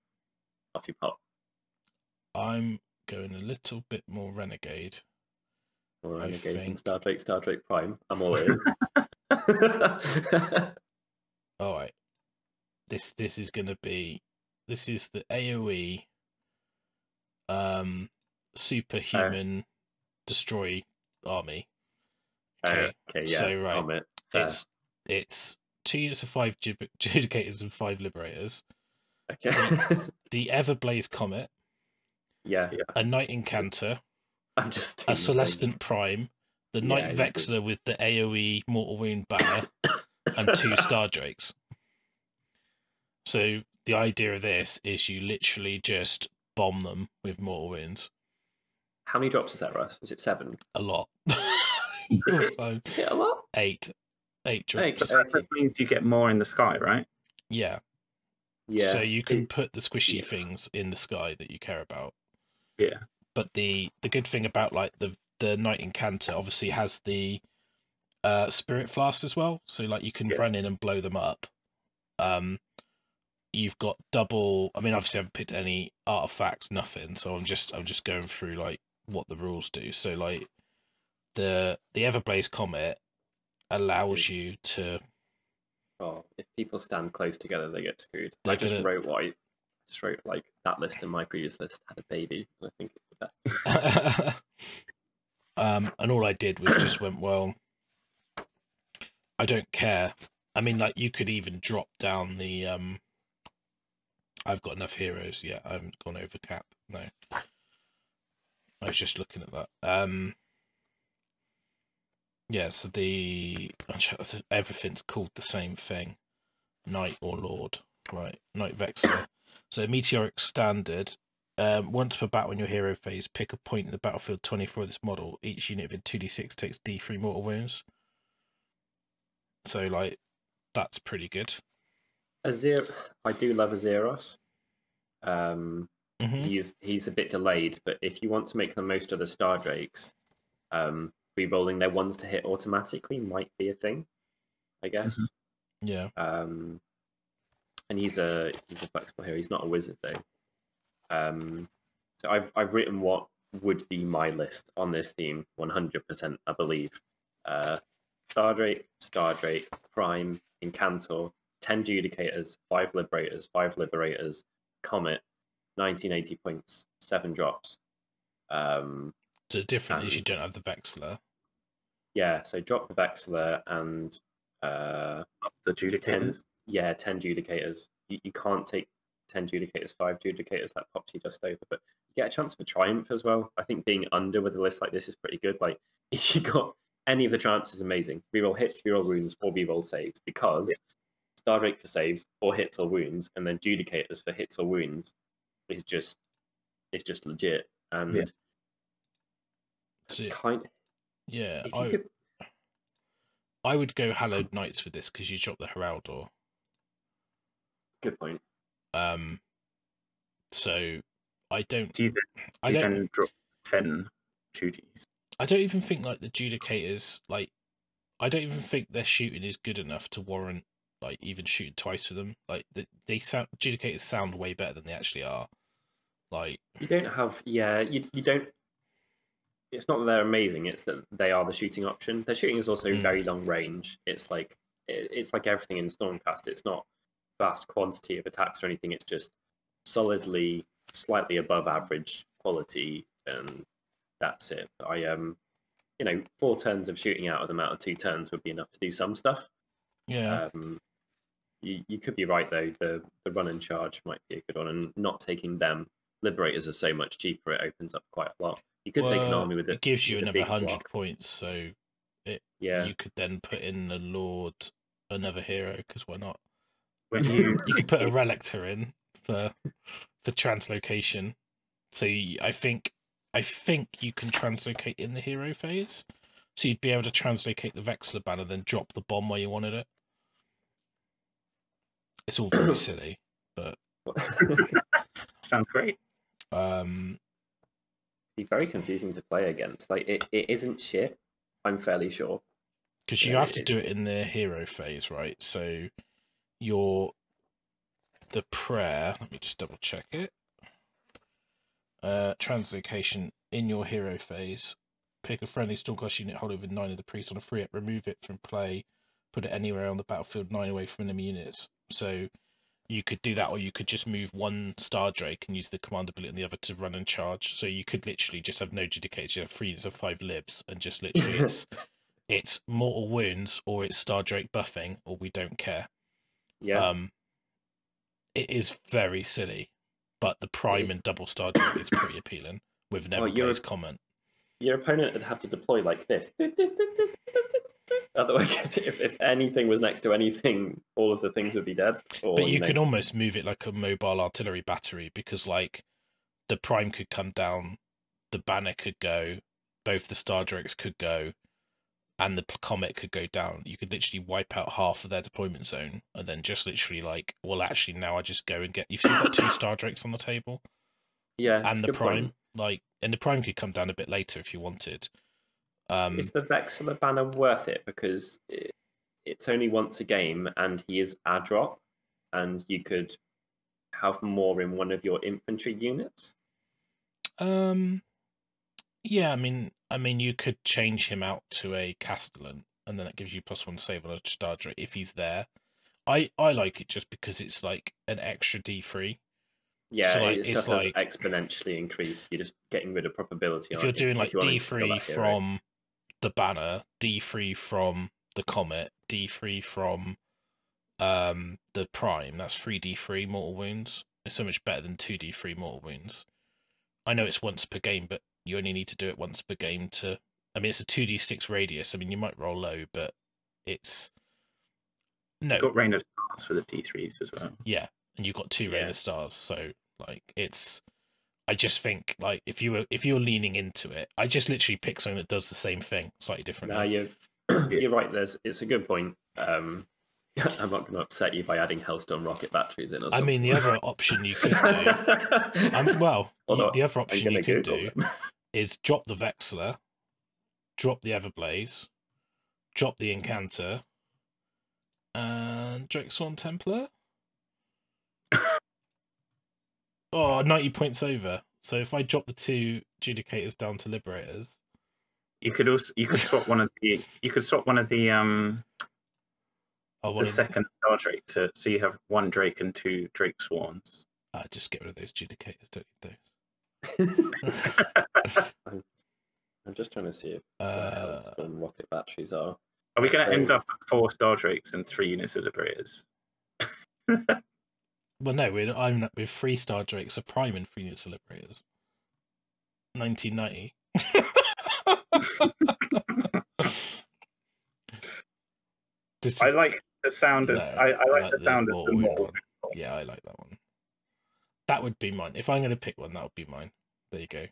Off you pop. I'm going a little bit more renegade. Or I Renegade think- Stardrake, Star Drake, Prime. I'm all ears. All right, this this is going to be this is the AOE um superhuman destroy army. Uh, okay, yeah. so, right, Comet. It's it's two units of five Ju- judicators and five liberators. Okay. The Everblaze Comet, yeah, a Knight Incantor, I'm just. a doing. Celestant Prime, the Yeah, Knight you do. Vexillor with the AoE Mortal Wound banner, and two Stardrakes. So the idea of this is you literally just bomb them with Mortal Wounds. How many drops is that, Russ? Is it seven? A lot. Is it- Oh, it a lot? Eight. Eight Eight. drops. But that just means you get more in the sky, right? Yeah. Yeah. So you can put the squishy yeah. things in the sky that you care about. Yeah. But the the good thing about like the the Knight Incantor obviously has the uh spirit flask as well. So like you can Yeah. run in and blow them up. Um you've got double I mean obviously I haven't picked any artifacts, nothing. So I'm just I'm just going through like what the rules do. So like the the Everblaze Comet allows you to Oh, if people stand close together, they get screwed. I just gonna- wrote what I just wrote like that list in my previous list had a baby. and I think it's the best. um, and all I did was just went, well, I don't care. I mean, like you could even drop down the. um I've got enough heroes. Yeah, I haven't gone over cap. No, I was just looking at that. Um Yeah, so the I'm trying to- everything's called the same thing, Knight or Lord, right? Knight Vexillor. So meteoric standard um, once per battle in your hero phase, pick a point in the battlefield 24 of this model. Each unit within 2d6 takes d3 mortal wounds. So, like, that's pretty good. A zero. I do love a Zeros. Um, hmm he's he's a bit delayed, but if you want to make the most of the Stardrakes, um, re-rolling their ones to hit automatically might be a thing, I guess. Yeah. Um, and he's a he's a flexible hero. He's not a wizard though. Um, so I've I've written what would be my list on this theme, one hundred percent, I believe. Uh, Stardrake, Star Drake, Prime, Incantor, ten Judicators, five Liberators, five Liberators, Comet, nineteen eighty points, seven drops. Um, So, the difference is you don't have the Vexillor. Yeah, so drop the Vexillor and uh, The Judicators. yeah, ten judicators. You, you can't take ten judicators, five judicators, that pops you just over. But you get a chance for triumph as well. I think being under with a list like this is pretty good. Like if you got any of the triumphs is amazing. Reroll hits, reroll wounds, or reroll saves because Stardrake for saves or hits or wounds, and then judicators for hits or wounds is just it's just legit. And Yeah. Kind yeah, I, could I would go Hallowed Knights with this because you drop the Heraldor. good point. Um, so I don't, Do you, then- I you don't, then drop 10 duties? I don't even think like the Judicators, like, I don't even think their shooting is good enough to warrant like even shooting twice with them. Like the, they sound Judicators sound way better than they actually are. Like, You don't have, yeah, you you don't. It's not that they're amazing; it's that they are the shooting option. Their shooting is also Mm. very long range. It's like it, it's like everything in Stormcast. It's not vast quantity of attacks or anything. It's just solidly, slightly above average quality, and that's it. I um, you know, four turns of shooting out of them out of two turns would be enough to do some stuff. yeah, Um, you, you could be right though. The the run and charge might be a good one, and not taking them. Liberators are so much cheaper; it opens up quite a lot. You could take an army with it. it gives you another hundred block. points, so it, Yeah, you could then put in a lord, another hero, because why not? When you You could put a relictor in for for translocation. So you, I think I think you can translocate in the hero phase. So you'd be able to translocate the Vexillor banner, then drop the bomb where you wanted it. It's all very silly, but sounds great. um, be very confusing to play against. Like it, it isn't shit. I'm fairly sure. because you Yeah, have to it- do it in the hero phase, right? So your the prayer. Let me just double check it. Uh, translocation in your hero phase. Pick a friendly Stormcast unit, hold over nine of the priest on a free up, remove it from play, put it anywhere on the battlefield nine away from enemy units. So you could do that, or you could just move one Stardrake and use the command ability and the other to run and charge. So you could literally just have no adjudicator, you have three units of five libs, and just literally it's it's mortal wounds or it's Stardrake buffing, or we don't care. Yeah, Um, it is very silly, but the prime and double Stardrake is pretty appealing with you're- Everblaze Comet. Your opponent would have to deploy like this. Otherwise, if, if anything was next to anything, all of the things would be dead. Or, But you know, could almost move it like a mobile artillery battery because, like, the prime could come down, the banner could go, both the Stardrakes could go, and the comet could go down. You could literally wipe out half of their deployment zone, and then just literally like, well, actually, now I just go and get. If you've got two Stardrakes on the table, yeah, and the good point. prime, like, and the prime could come down a bit later if you wanted. Um, Is the Vexillor banner worth it? Because it, it's only once a game, and he is a drop, and you could have more in one of your infantry units. Um, yeah, I mean, I mean, you could change him out to a Castellan, and then that gives you plus one save on a Stardrake if he's there. I I like it just because it's like an extra D three. Yeah, So, like, it it's like- exponentially increase. You're just getting rid of probability. If you're you? doing like you D three from the banner, D three from the comet, D three from um the prime, that's three D three mortal wounds. It's so much better than two D three mortal wounds. I know it's once per game, but you only need to do it once per game to. I mean, it's a two D six radius. I mean, you might roll low, but it's no, You've got Rain of Stars for the D3s as well. yeah, and you've got two Rain Yeah. of Stars, so like it's. I just think like if you were if you're leaning into it, I just literally pick something that does the same thing slightly differently. No, you're you're right. There's it's a good point. Um, I'm not going to upset you by adding Hellstorm rocket batteries in. Or I mean, the other option you could do, um, well, you- the other option you could Google do them. is drop the Vexillor, drop the Everblaze, drop the Incantor, and Drakesworn Templar. Oh, 90 points over. So if I drop the two Judicators down to Liberators, You could also you could swap one of the you could swap one of the um I the want second Stardrake to so you have one Drake and two Drakesworns. uh, just get rid of those Judicators, don't need those. I'm just trying to see if Uh, Hellstorm rocket batteries are. Are we going to end up with four Stardrakes and three units of Liberators? well, no, we're, I'm with three Stardrakes, a Prime and three units of Liberators. 1990. this I like the sound of No, I, I like the sound of the Wound model. one. Yeah, I like that one. That would be mine. If I'm going to pick one, that would be mine. There you go.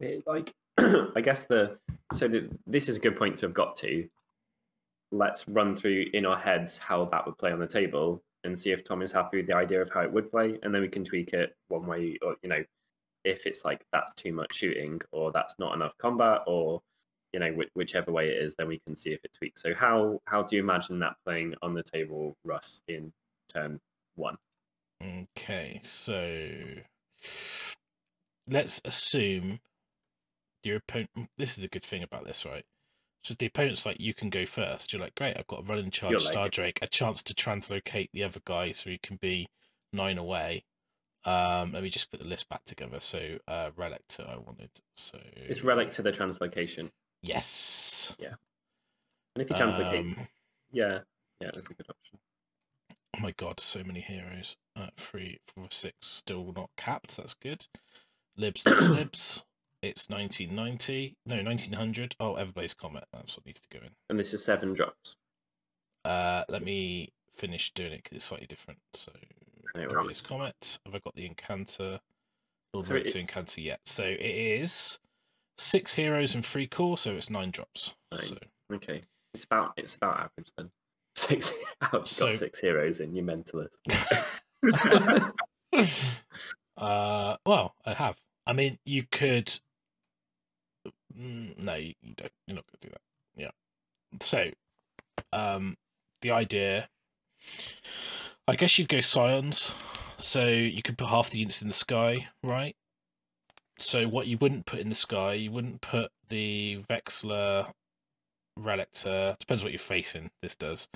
It, like, I guess the so the, this is a good point to have got to. Let's run through in our heads how that would play on the table and see if Tom is happy with the idea of how it would play, and then we can tweak it one way or you know, if it's like that's too much shooting or that's not enough combat or you know whi whichever way it is, then we can see if it tweaks. So how how do you imagine that playing on the table, Russ, in turn one? Okay, so let's assume your opponent. This is the good thing about this, right? So if the opponent's like, you can go first. You're like, great, I've got a running charge You're Star like- Drake, a chance to translocate the other guy so he can be nine away. Um, let me just put the list back together. So uh Relictor I wanted. So It's relic to the translocation. Yes. Yeah. And if you translocate, Um, yeah, yeah, that's a good option. Oh my god, so many heroes. Uh, three, four, six, still not capped. That's good. Libs, libs. It's 1990. No, 1900. Oh, Everblaze Comet. That's what needs to go in. And this is seven drops. Uh, let me finish doing it because it's slightly different. So, No Everblaze. Comet. Have I got the Incantor? Lord So to Incantor yet. So it is six heroes and three core, so it's nine drops. Nine. So Okay, it's about it's about average then. Six. I've got six heroes in your mentalist. uh, well, I have. I mean, you could. Mm, No, you, you don't. You're not going to do that. Yeah. So, um, the idea. I guess you'd go scions, so you could put half the units in the sky, right? So what you wouldn't put in the sky, you wouldn't put the Vexillor Relictor. Depends what you're facing. This does.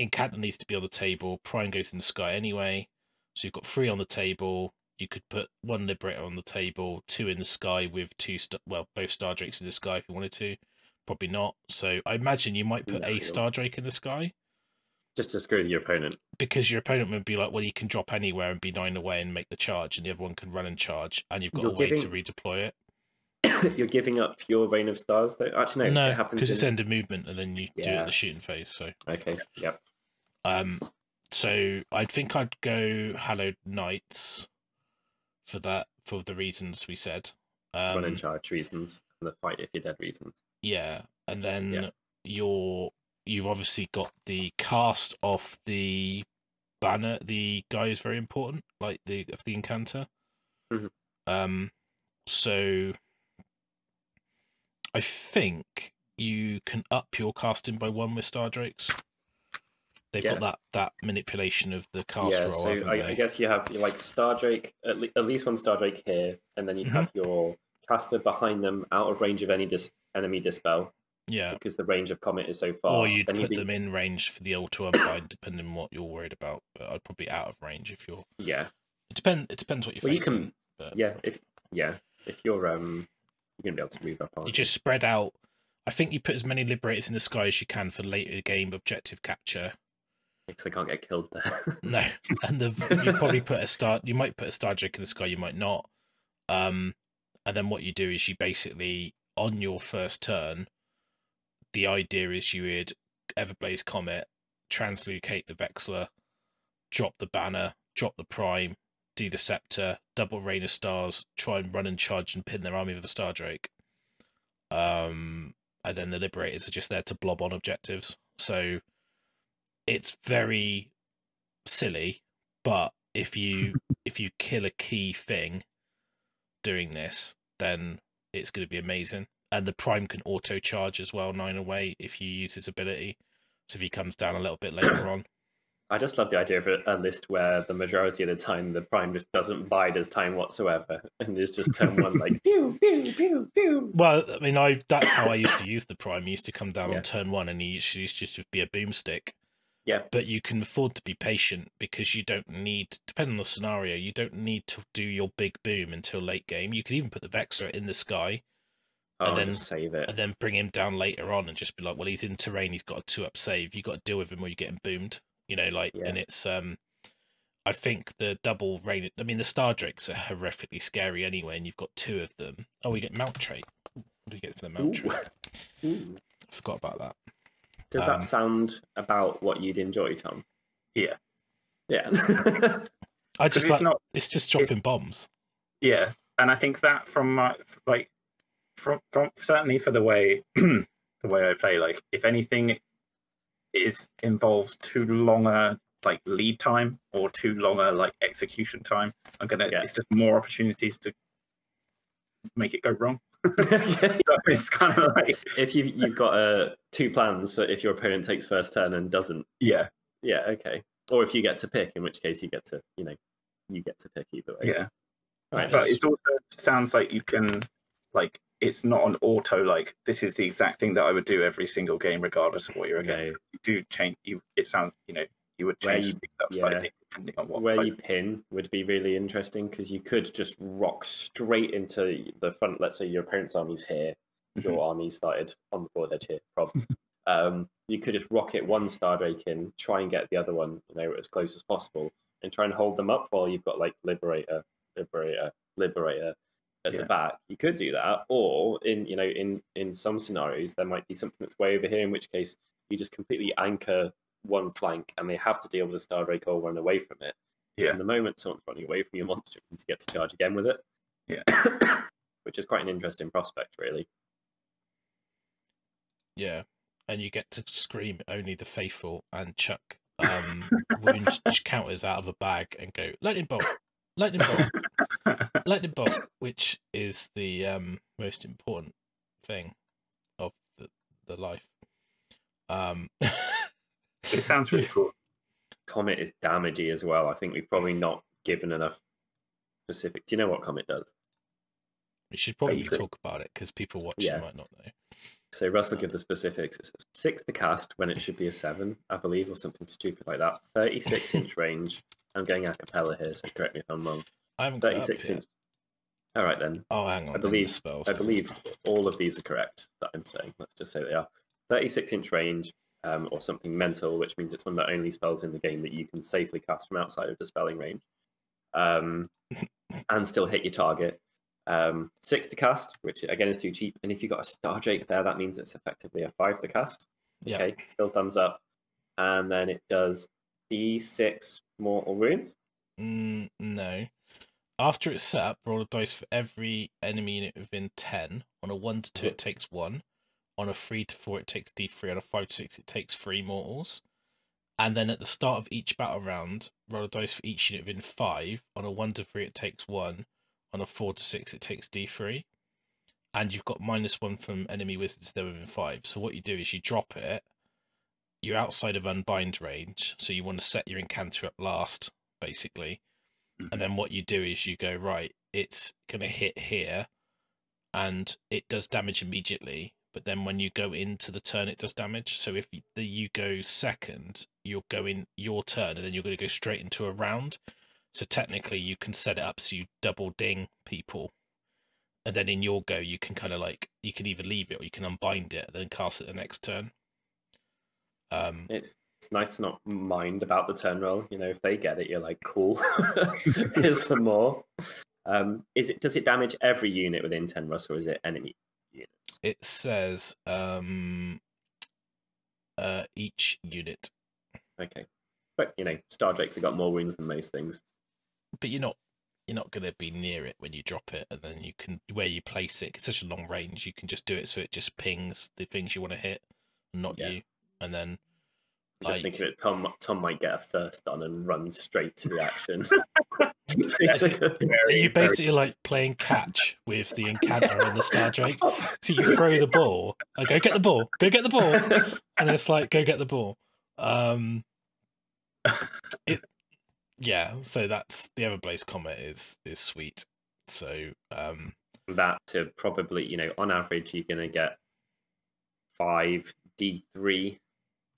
Incantor needs to be on the table. Prime goes in the sky anyway. So you've got three on the table. You could put one Liberator on the table, two in the sky with two, well, both Stardrakes in the sky if you wanted to. Probably not. So I imagine you might put No, a Stardrake in the sky Just to screw your opponent. because your opponent would be like, well, you can drop anywhere and be nine away and make the charge, and the other one can run and charge, and you've got You're a way to redeploy it. You're giving up your rain of stars, though. Actually, no, No, it happens because it's in- end of movement, and then you do it Yeah. at the shooting phase. So, Okay, yep. um, so I think I'd go Hallowed Knights for that for the reasons we said. Um, Run and charge reasons, and the fight if you're dead reasons. Yeah, and then Yeah. you're you've obviously got the cast of the banner. The guy is very important, like the of the incantor. Mhm. Um, so I think you can up your casting by one with Stardrakes. They've Yeah. got that that manipulation of the cast yeah, roll. so I. I guess you have like Stardrake, at, le- at least one Stardrake here, and then you Mhm. have your caster behind them, out of range of any dis- enemy dispel, yeah. because the range of Comet is so far. Or you'd then put you'd be- them in range for the auto unbind, depending on what you're worried about. But I'd probably out of range if you're. Yeah, It depend. It depends what you're well, you can. but- Yeah, if yeah, if you're um, you're gonna be able to move up. You just spread out. I think you put as many liberators in the sky as you can for later game objective capture. Because they can't get killed there. No, and the you probably put a star. You might put a stardrake in the sky. You might not. Um, and then what you do is you basically on your first turn. The idea is you would Everblaze Comet, translocate the Vexillor, drop the banner, drop the Prime, do the Scepter, double Rain of Stars, try and run and charge and pin their army with a Stardrake. Um, and then the Liberators are just there to blob on objectives. So it's very silly, but if you if you kill a key thing doing this, then it's going to be amazing. And the Prime can auto charge as well, nine away, if you use his ability. So if he comes down a little bit later on, I just love the idea of a, a list where the majority of the time the prime just doesn't bide his time whatsoever, and it's just turn one like pew pew pew pew. Well, I mean, I that's how I used to use the prime. He used to come down Yeah. on turn one, and he used to used to be a boomstick. Yeah. But you can afford to be patient because you don't need, depending on the scenario, you don't need to do your big boom until late game. You can even put the Vexillor in the sky Oh, then- save it. and then bring him down later on and just be like, well, he's in terrain, he's got a two up save. You got to deal with him or you're getting boomed. You know, like, Yeah. and it's um, I think the double rain. I mean, the Stardrakes are horrifically scary anyway, and you've got two of them. Oh, we get mount trait. What do we get for the mount Ooh. trait? Ooh. I forgot about that. Does Um, that sound about what you'd enjoy, Tom? Yeah. Yeah. I 'Cause just it's not it's just dropping bombs. Yeah, and I think that from my like from from certainly for the way the way I play, like if anything is involves too longer like lead time or too longer like execution time, I'm gonna Yeah. it's just more opportunities to make it go wrong. So it's kind of like if you you've got uh, two plans for if your opponent takes first turn and doesn't, yeah, yeah, okay. Or if you get to pick, in which case you get to, you know, you get to pick either way. Yeah, Right. but it also sounds like you can like it's not an auto like this is the exact thing that I would do every single game regardless of what you're No. against. You do change. You it sounds you know you would Where change you- things up yeah. slightly depending on what. Where type- you pin would be really interesting because you could just rock straight into the front. Let's say your opponent's army's here, Mm-hmm. your army started on the board edge here. Probs. um, you could just rocket one Stardrake in, try and get the other one, you know, as close as possible, and try and hold them up while you've got like Liberator, Liberator, Liberator at Yeah. the back. You could do that, or in you know, in in some scenarios, there might be something that's way over here, in which case you just completely anchor one flank, and they have to deal with a Stardrake or run away from it. Yeah. And the moment someone's running away from your monster, you need to get to charge again with it. Yeah. Which is quite an interesting prospect, really. Yeah, and you get to scream only the faithful and chuck um, wound counters out of a bag and go lightning bolt, lightning bolt, lightning bolt, which is the um, most important thing of the, the life. Um, it sounds really cool. Comet is damagey as well. I think we've probably not given enough specific. Do you know what Comet does? we should probably Vaguely. talk about it because people watching Yeah. might not know. So Russell give the specifics. It's six to cast when it should be a seven, I believe, or something stupid like that. Thirty-six inch range. I'm going a cappella here, so correct me if I'm wrong. I haven't got it Thirty-six yet. inch. All right then. Oh, hang on. then the believe- spell I says it. believe all of these are correct that I'm saying. Let's just say they are. 36 inch range um, or something mental, which means it's one of the only spells in the game that you can safely cast from outside of the spelling range um, and still hit your target. Um, six to cast, which again is too cheap. And if you've got a Stardrake there, that means it's effectively a five to cast. Yeah. Okay, still thumbs up. And then it does d6 mortal wounds. Mm, no. After it's set up, roll a dice for every enemy unit within 10. On a 1 to 2, Mhm. it takes 1. On a 3 to 4, it takes d3. On a 5 to 6, it takes 3 mortals. And then at the start of each battle round, roll a dice for each unit within 5. On a 1 to 3, it takes 1. On a 4 to 6, it takes d3. And you've got minus 1 from enemy wizards if they're within 5. So what you do is you drop it. You're outside of unbind range, so you want to set your encounter up last, basically mm-hmm. and then what you do is you go right it's going to hit here and it does damage immediately but then when you go into the turn it does damage so if the you go second you're going your turn and then you're going to go straight into a round so technically you can set it up so you double ding people and then in your go you can kind of like you can either leave it or you can unbind it and then cast it the next turn um It's it's nice to not mind about the turn roll. You know, if they get it, you're like, cool. Here's some more. Um, is it does it damage every unit within ten Russ, or is it enemy units? it says um uh each unit Okay, but you know, Stardrakes have got more wounds than most things. but you're not you're not going to be near it when you drop it and then you can where you place it it's such a long range you can just do it so it just pings the things you want to hit not Yeah. you and then I'm just Like- thinking that Tom Tom might get a first on and run straight to the action. Basically. very, you very- basically like playing catch with the encounter and the stardrake so you throw the ball I go get the ball go get the ball and it's like go get the ball um it yeah so that's the everblaze comet is is sweet so um that to probably, you know, on average, you're going to get five D3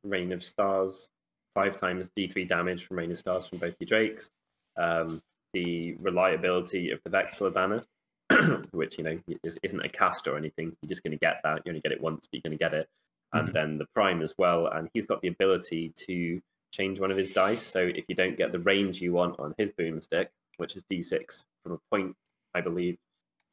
Rain of Stars, five times D3 damage from Rain of Stars from both your Drakes. Um, the reliability of the Vexillor banner, which, you know, is, isn't a cast or anything. You're just going to get that. You only get it once, but you're going to get it. And Mhm. then the Prime as well. And he's got the ability to change one of his dice. So if you don't get the range you want on his boomstick, which is D6 from a point, I believe,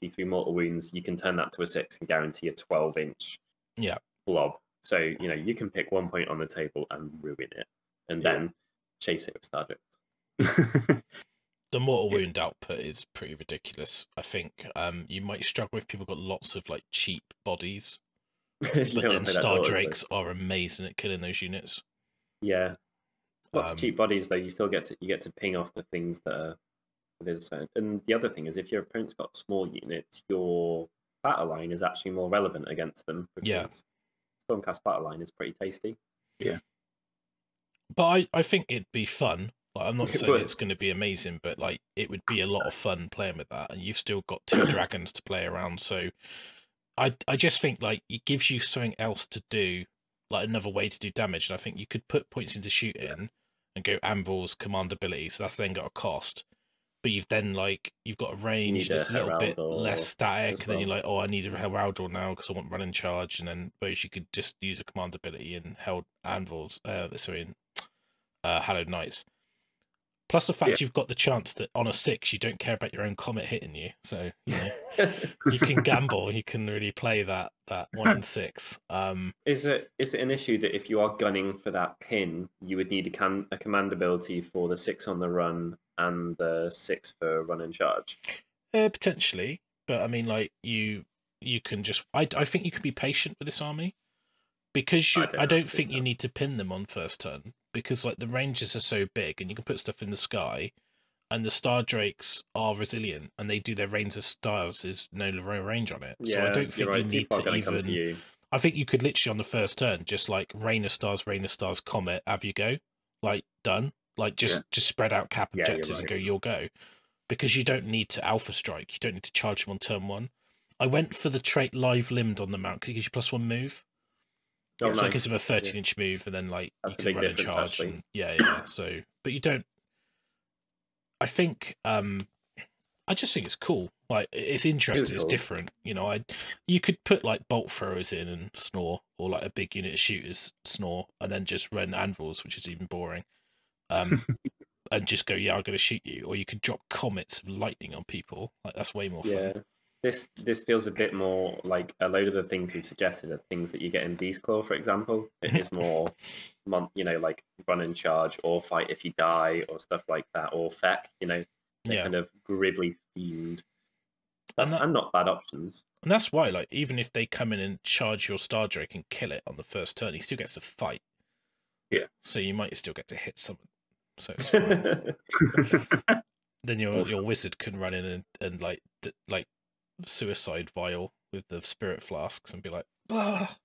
D3 mortal wounds, you can turn that to a six and guarantee a 12 inch Yeah. blob. So, you know, you can pick one point on the table and ruin it and Yeah. then chase it with Stardrakes. the mortal wound output is pretty ridiculous. I think um, you might struggle if people got lots of like cheap bodies, but then Star though. Drakes are amazing at killing those units. Yeah. Lots Um, of cheap bodies though, you still get to you get to ping off the things that are there's uh, and the other thing is if your opponent's got small units, your battle line is actually more relevant against them Yeah. Stormcast battle line is pretty tasty. Yeah, but I, I think it'd be fun. Like, I'm not saying it's going to be amazing, but like it would be a lot of fun playing with that, and you've still got two dragons to play around. So, I I just think like it gives you something else to do, like another way to do damage. And I think you could put points into shooting and go anvils, command ability. So that's then got a cost. But you've then like you've got a range need a that's a little bit less static, and then you're like, oh, I need a Heraldor now because I want running charge, and then whereas you could just use a command ability and held anvils, uh, sorry, in uh, Hallowed Knights. Plus the fact Yeah. you've got the chance that on a six you don't care about your own comet hitting you, so you know you can gamble, you can really play that that one and six. Um, Is it is it an issue that if you are gunning for that pin, you would need a, can, a command ability for the six on the run and the six for run and charge? uh, potentially, but I mean, like you you can just I I think you can be patient with this army because you I I don't don't, think you need to pin them on first turn because like the ranges are so big and you can put stuff in the sky and the stardrakes are resilient and they do their rains of stars is no range on it. So i don't think right. you need People to to even you. i think you could literally on the first turn just like rain of stars rain of stars comet have you go. Like done. Like just Yeah. just spread out cap Yeah, objectives and go you'll go. Because you don't need to alpha strike you don't need to charge them on turn one. I went for the trait lithe limbed on the mount because gives you plus one move Oh, so it gives a 13 inch move and then like That's a you big can run and charge and, yeah yeah so but you don't i think um i just think it's cool. Like it's interesting it's cool. different you know i you could put like bolt throwers in and snore or like a big unit of shooters snore and then just run anvils which is even boring um and just go yeah i'm going to shoot you or you could drop comets of lightning on people. Like that's way more Yeah. fun This this feels a bit more like a load of the things we've suggested are things that you get in Beast Claw, for example. It is more, mon- you know, like run and charge or fight if you die or stuff like that, or feck, you know, they're yeah kind of gribbly themed stuff And that- and not bad options. And that's why, like, even if they come in and charge your Stardrake and kill it on the first turn, he still gets to fight. Yeah. So you might still get to hit someone. So it's fine. then your Awesome. your wizard can run in and, and like d- like suicide vial with the spirit flasks and be like, ah,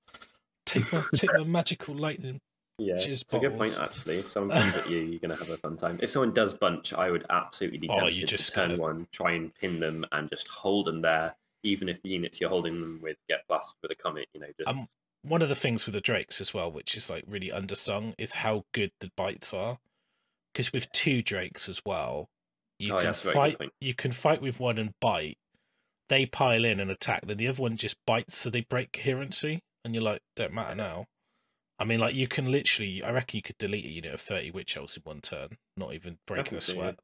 take my take my magical lightning. Yeah, it's a good point actually. If someone comes at you, you're gonna have a fun time. If someone does bunch, I would absolutely be Oh, tempted you just to turn gotta- one, try and pin them, and just hold them there, even if the units you're holding them with get blasted with a comet. You know, just Um, One of the things with the drakes as well, which is like really undersung, is how good the bites are. Because with two drakes as well, you Oh, can that's a very good fight. You can fight with one and bite. They pile in and attack. Then the other one just bites, so they break coherency, and you're like, don't matter now. I mean, like you can literally. I reckon you could delete a unit of thirty witch elves in one turn, not even breaking a sweat.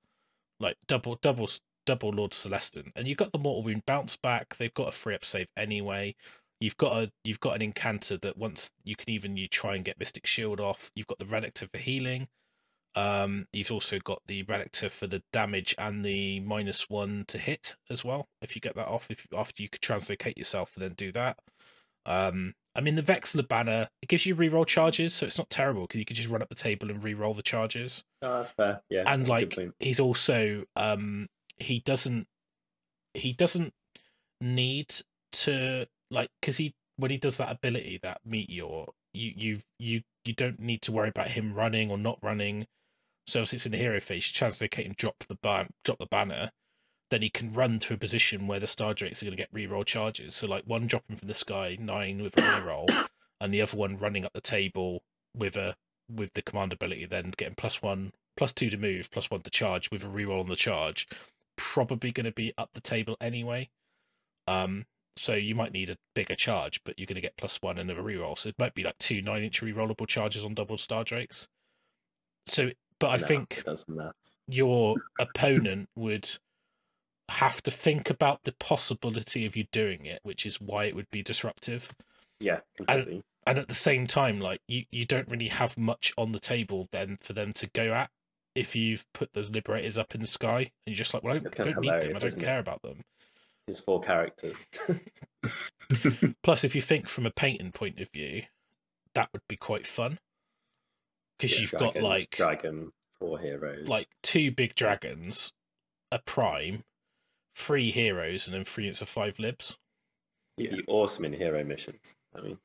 Like double, double, double Lord Celestant, and you've got the mortal wound bounce back. They've got a free up save anyway. You've got a you've got an incantor that once you can even you try and get Mystic Shield off. You've got the Relictor for healing. Um, you've also got the Relictor for the damage and the minus one to hit as well. If you get that off, if after you could translocate yourself and then do that. Um, I mean the Vexillor banner it gives you reroll charges, so it's not terrible because you could just run up the table and reroll the charges oh, that's fair. Yeah, and that's a good like he's also um he doesn't he doesn't need to like because he when he does that ability that meteor you you you you don't need to worry about him running or not running so it's in the hero phase you translocate and drop the ban drop the banner then he can run to a position where the stardrakes are going to get reroll charges. So like one dropping from the sky nine with a reroll and the other one running up the table with a with the command ability then getting plus one plus two to move plus one to charge with a reroll on the charge. Probably going to be up the table anyway. Um so you might need a bigger charge but you're going to get plus one and a reroll. So it might be like two nine inch rerollable charges on double stardrakes. So but i No, think it doesn't matter. your opponent would have to think about the possibility of you doing it which is why it would be disruptive Yeah, completely. and at the same time like you you don't really have much on the table then for them to go at if you've put those liberators up in the sky and you're just like well i don't, don't need them i don't isn't it? care about them His four characters. plus if you think from a painting point of view that would be quite fun because Yeah, you've dragon, got like dragon, four heroes. like two big dragons a prime three heroes and then three units of five libs You'd be awesome in hero missions. I mean,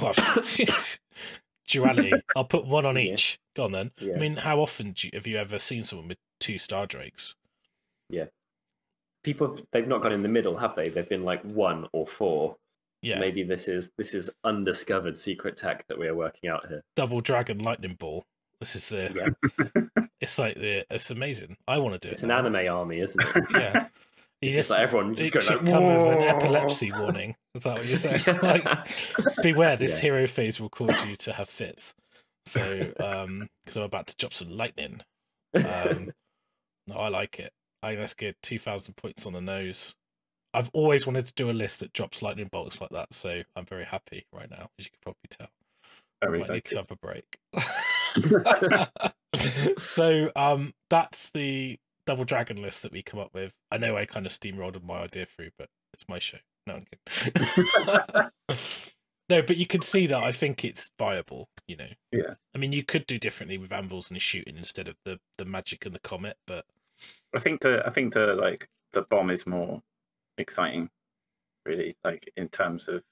Well, duality. I'll put one on Yeah. each. Go on then. Yeah. I mean, how often do you, have you ever seen someone with two Stardrakes? Yeah, people they've not gone in the middle, have they? They've been like one or four. Yeah, Maybe this is this is undiscovered secret tech that we are working out here. double dragon lightning ball. This is the. Yeah. It's like the. It's amazing. I want to do It's it. It's an now. anime army, isn't it? Yeah. You It's just like everyone just should like, come with an epilepsy warning. Is that what you're saying? like, beware, this Yeah. hero phase will cause you to have fits. So, um, because I'm about to drop some lightning. Um, no, I like it. I think that's good. Two thousand points on the nose. I've always wanted to do a list that drops lightning bolts like that, so I'm very happy right now, as you can probably tell. I Very might need to have a break. so um that's the double dragon list that we come up with. I know I kind of steamrolled my idea through, but it's my show. No, I'm kidding. no, but you can see that I think it's viable, you know. Yeah. I mean you could do differently with anvils and shooting instead of the the magic and the comet, but I think the I think the like the bomb is more exciting, really. Like in terms of,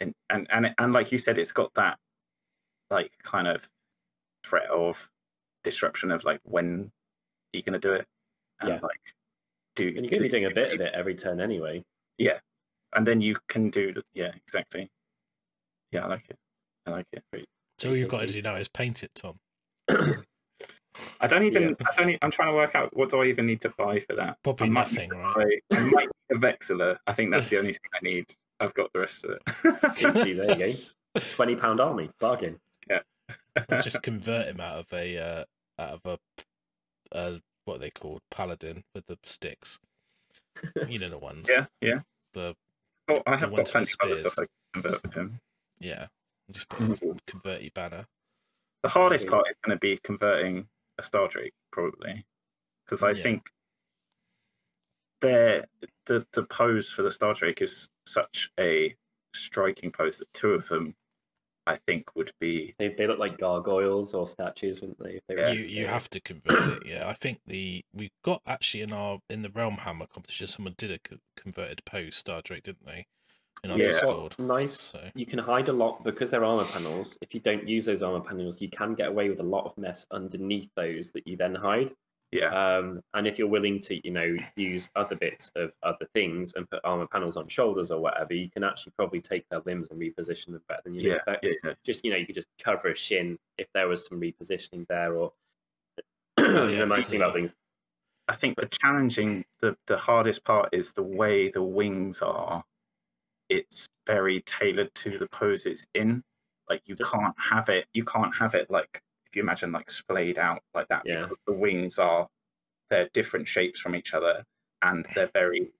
in and and and like you said, it's got that like kind of threat of disruption of like when are you're gonna do it, and Yeah. like do and you're going to be do- doing a bit of it every turn anyway. Yeah, and then you can do yeah exactly. Yeah, I like it. I like it. so all you've got to do now is paint it, Tom. I don't even. Yeah. I don't. I'm trying to work out what do I even need to buy for that. Probably I might nothing, right? buy- I might need a Vexillor. I think that's the only thing I need. I've got the rest of it. See, there you go. Twenty pound army bargain. Or just convert him out of a uh, out of a uh, what are they called paladin with the sticks. You know the ones. yeah, yeah. The Oh, I have got ones plenty of other spears. stuff I can convert with him. yeah. Just put convert your banner. The hardest part is going to be converting a Stardrake, probably, because I Yeah. think there the the pose for the Stardrake is such a striking pose that two of them, I think, would be They, they look like gargoyles or statues, wouldn't they? If they were Yeah. You you have to convert it. Yeah, I think the we got actually in our in the Realm Hammer competition. Someone did a co- converted pose Stardrake, didn't they? In our Yeah. Discord. nice. So You can hide a lot because they're armor panels. If you don't use those armor panels, you can get away with a lot of mess underneath those that you then hide. yeah. Um, and if you're willing to, you know, use other bits of other things and put armor panels on shoulders or whatever, you can actually probably take their limbs and reposition them better than you'd yeah, expect. yeah, yeah. Just you know, you could just cover a shin if there was some repositioning there, or Oh, yeah, the nice thing about the- things. I think the challenging, the the hardest part is the way the wings are. It's very tailored to the pose it's in. Like you can't have it. You can't have it like if you imagine like splayed out like that Yeah. because the wings are they're different shapes from each other and they're very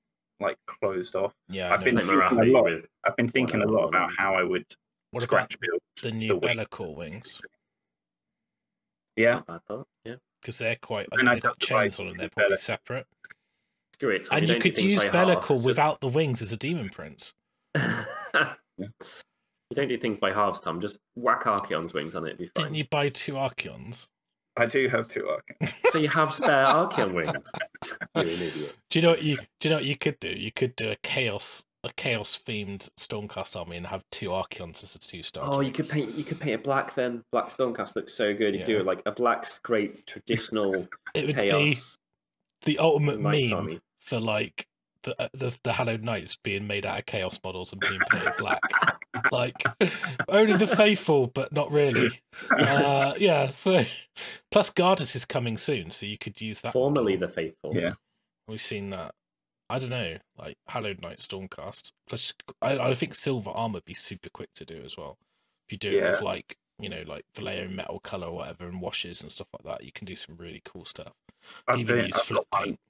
like closed off. yeah, I I've been thinking a lot. with I've been thinking a lot about how I would what about scratch build the new the wings. Wings? Yeah, not thought. Yeah, Because they're quite. I And I they've got got the right chains on them. They're probably Bella- separate. screw it. Tommy, And you don't could use by halves, Be'lakor just- without the wings as a demon prince. You don't do things by halves, Tom. Just whack Archaon's wings on it. It'd Didn't you buy two Archaons? I do have two arc. So you have spare Archaon wings. You're an idiot. Do you know what you do you know what you could do? You could do a chaos a chaos themed Stormcast army and have two Archaons as the two star. Oh, you could paint. You could paint it black. Then black Stormcast looks so good. You could do it like a black, great traditional It would be chaos the ultimate meme army. for like the uh, the the Hallowed Knights being made out of chaos models and being painted black. like only the faithful, but not really. Uh, yeah. So plus Gardus is coming soon, so you could use that. Formerly model. the faithful. Yeah. We've seen that. I don't know, like Hallowed Knight Stormcast. Plus, I, I think silver armor would be super quick to do as well. If you do it with like you know like Vallejo metal color or whatever and washes and stuff like that, you can do some really cool stuff. I've, Even been, use I've flip got my, paint.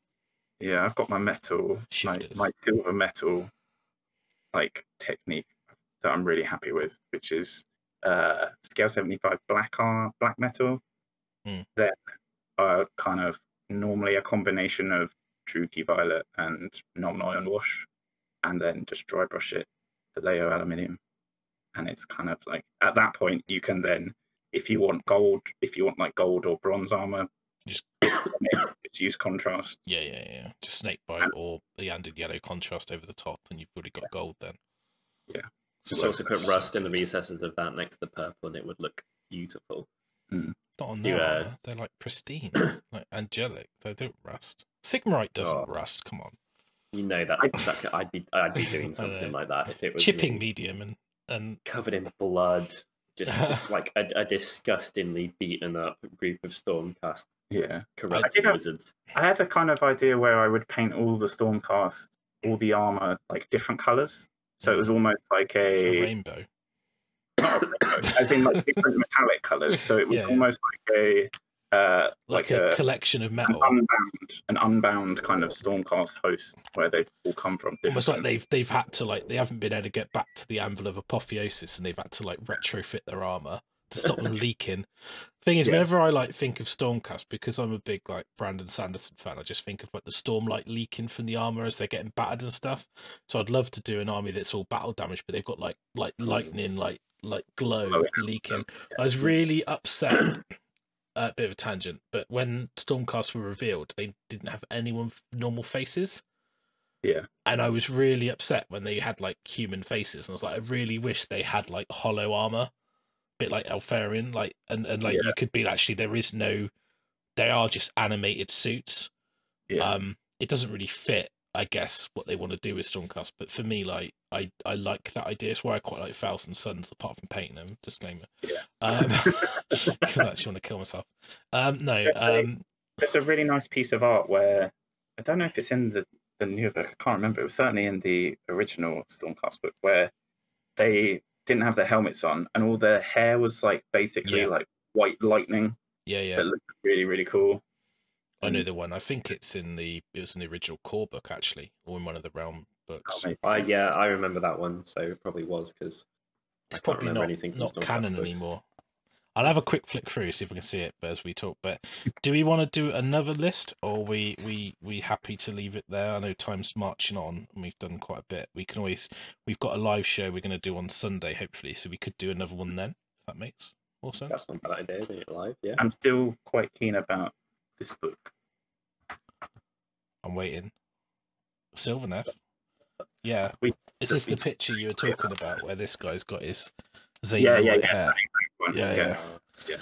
Yeah, I've got my metal, my, Shifters. my silver metal, like technique that I'm really happy with, which is uh, scale 75 black ar- black metal. Hmm. Then uh, kind of normally a combination of Druchii Violet and non iron wash, and then just dry brush it Vallejo aluminium, and it's kind of like at that point you can then, if you want gold, if you want like gold or bronze armor, Just- just use contrast. Yeah, yeah, yeah. Just snake bite or the Iyanden yellow contrast over the top, and you've already got gold then. Yeah. So works to put out. rust in the recesses of that next to the purple, and it would look beautiful. It's not on there. uh. They're like pristine, like angelic. They don't rust. Sigmarite doesn't Oh. rust. Come on. You know that's exactly. I'd be I'd be doing something like that if it was Chipping me, medium and and covered in blood, just just like a, a disgustingly beaten up group of Stormcast uh, Yeah. corrupted did have- wizards. I had a kind of idea where I would paint all the Stormcast, all the armor, like different colors. So it was mm. almost like a a, rainbow. not a rainbow, as in like different metallic colors. So it was Yeah, yeah. almost like a, uh, Like, like, a, a, collection of an metal. unbound, an unbound kind of Stormcast host where they've all come from. Almost like they've they've had to like they haven't been able to get back to the anvil of apotheosis and they've had to like retrofit their armor to stop them leaking. Thing is, Yeah. whenever I like think of Stormcast, because I'm a big like Brandon Sanderson fan, I just think of like the stormlight leaking from the armor as they're getting battered and stuff. So I'd love to do an army that's all battle damage, but they've got like like lightning, like like glow Oh, yeah. leaking. I was really upset. A bit of a tangent, but when Stormcast were revealed, they didn't have anyone f- normal faces. Yeah. And I was really upset when they had like human faces, and I was like, I really wish they had like hollow armor, bit like Alfarian, like and and like Yeah. you could be actually there is no, they are just animated suits. yeah. Um, it doesn't really fit, I guess, what they want to do with Stormcast. But for me, like I I like that idea. It's why I quite like Thousand Sons, apart from painting them. Disclaimer. Yeah. Um, because I actually want to kill myself. Um, no. Um, There's a really nice piece of art where I don't know if it's in the the new book. I can't remember. It was certainly in the original Stormcast book where they didn't have their helmets on and all their hair was like basically Yeah. like white lightning yeah, yeah. that looked really really cool. I know the one. I think it's in the it was in the original core book actually, or in one of the realm books. Oh, maybe. Uh, yeah, I remember that one, so it probably was because I it's can't probably remember not, anything not canon anymore. I'll have a quick flick through, see if we can see it but as we talk. But do we want to do another list, or we we we happy to leave it there? I know time's marching on, and we've done quite a bit. We can always we've got a live show we're going to do on Sunday, hopefully, so we could do another one then. If that makes more sense. That's not a bad idea, live. Yeah. I'm still quite keen about this book. I'm waiting. Sylvaneth. Yeah. We- Is this the picture you were talking about where this guy's got his Zayn Yeah, yeah, yeah. hair? One, Yeah, yeah.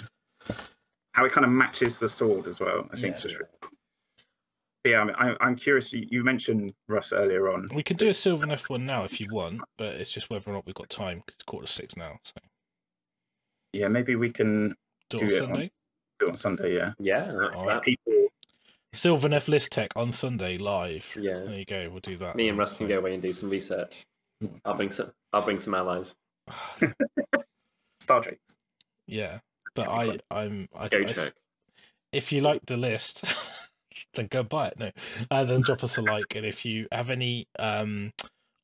How it kind of matches the sword as well. I think it's Yeah. just really cool. But yeah, I'm, I'm, I'm curious. You, mentioned Russ earlier on. We can do a Sylvaneth one now if you want, but it's just whether or not we've got time 'cause it's quarter to six now. So Yeah, maybe we can do Do it Sunday. Do on Sunday. Yeah, Yeah. that's Oh, that. people. Sylvaneth list tech on Sunday live. Yeah. There you go. We'll do that. Me and then, Russ can go away and do some research. I'll bring some. I'll bring some allies. Star Trek. Yeah, but I, I'm. I, Go I- check. if you like the list, then go buy it. No, and then drop us a like. And if you have any um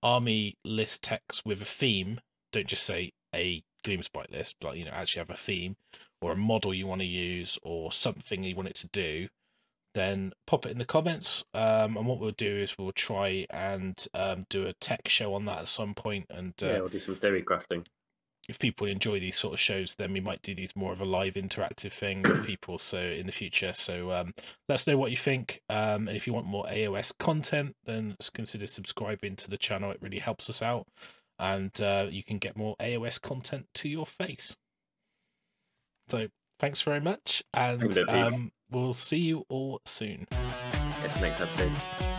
army list text with a theme, don't just say a Gloomspite list, but you know actually have a theme or a model you want to use or something you want it to do. Then pop it in the comments. Um, and what we'll do is we'll try and um, do a tech show on that at some point. And uh, Yeah, we'll do some theory crafting. if people enjoy these sort of shows, then we might do these more of a live interactive thing with people. So in the future, so um, let us know what you think. Um, and if you want more AOS content, then consider subscribing to the channel. It really helps us out, and uh, you can get more AOS content to your face. So thanks very much, and um, we'll see you all soon. Catch you next episode.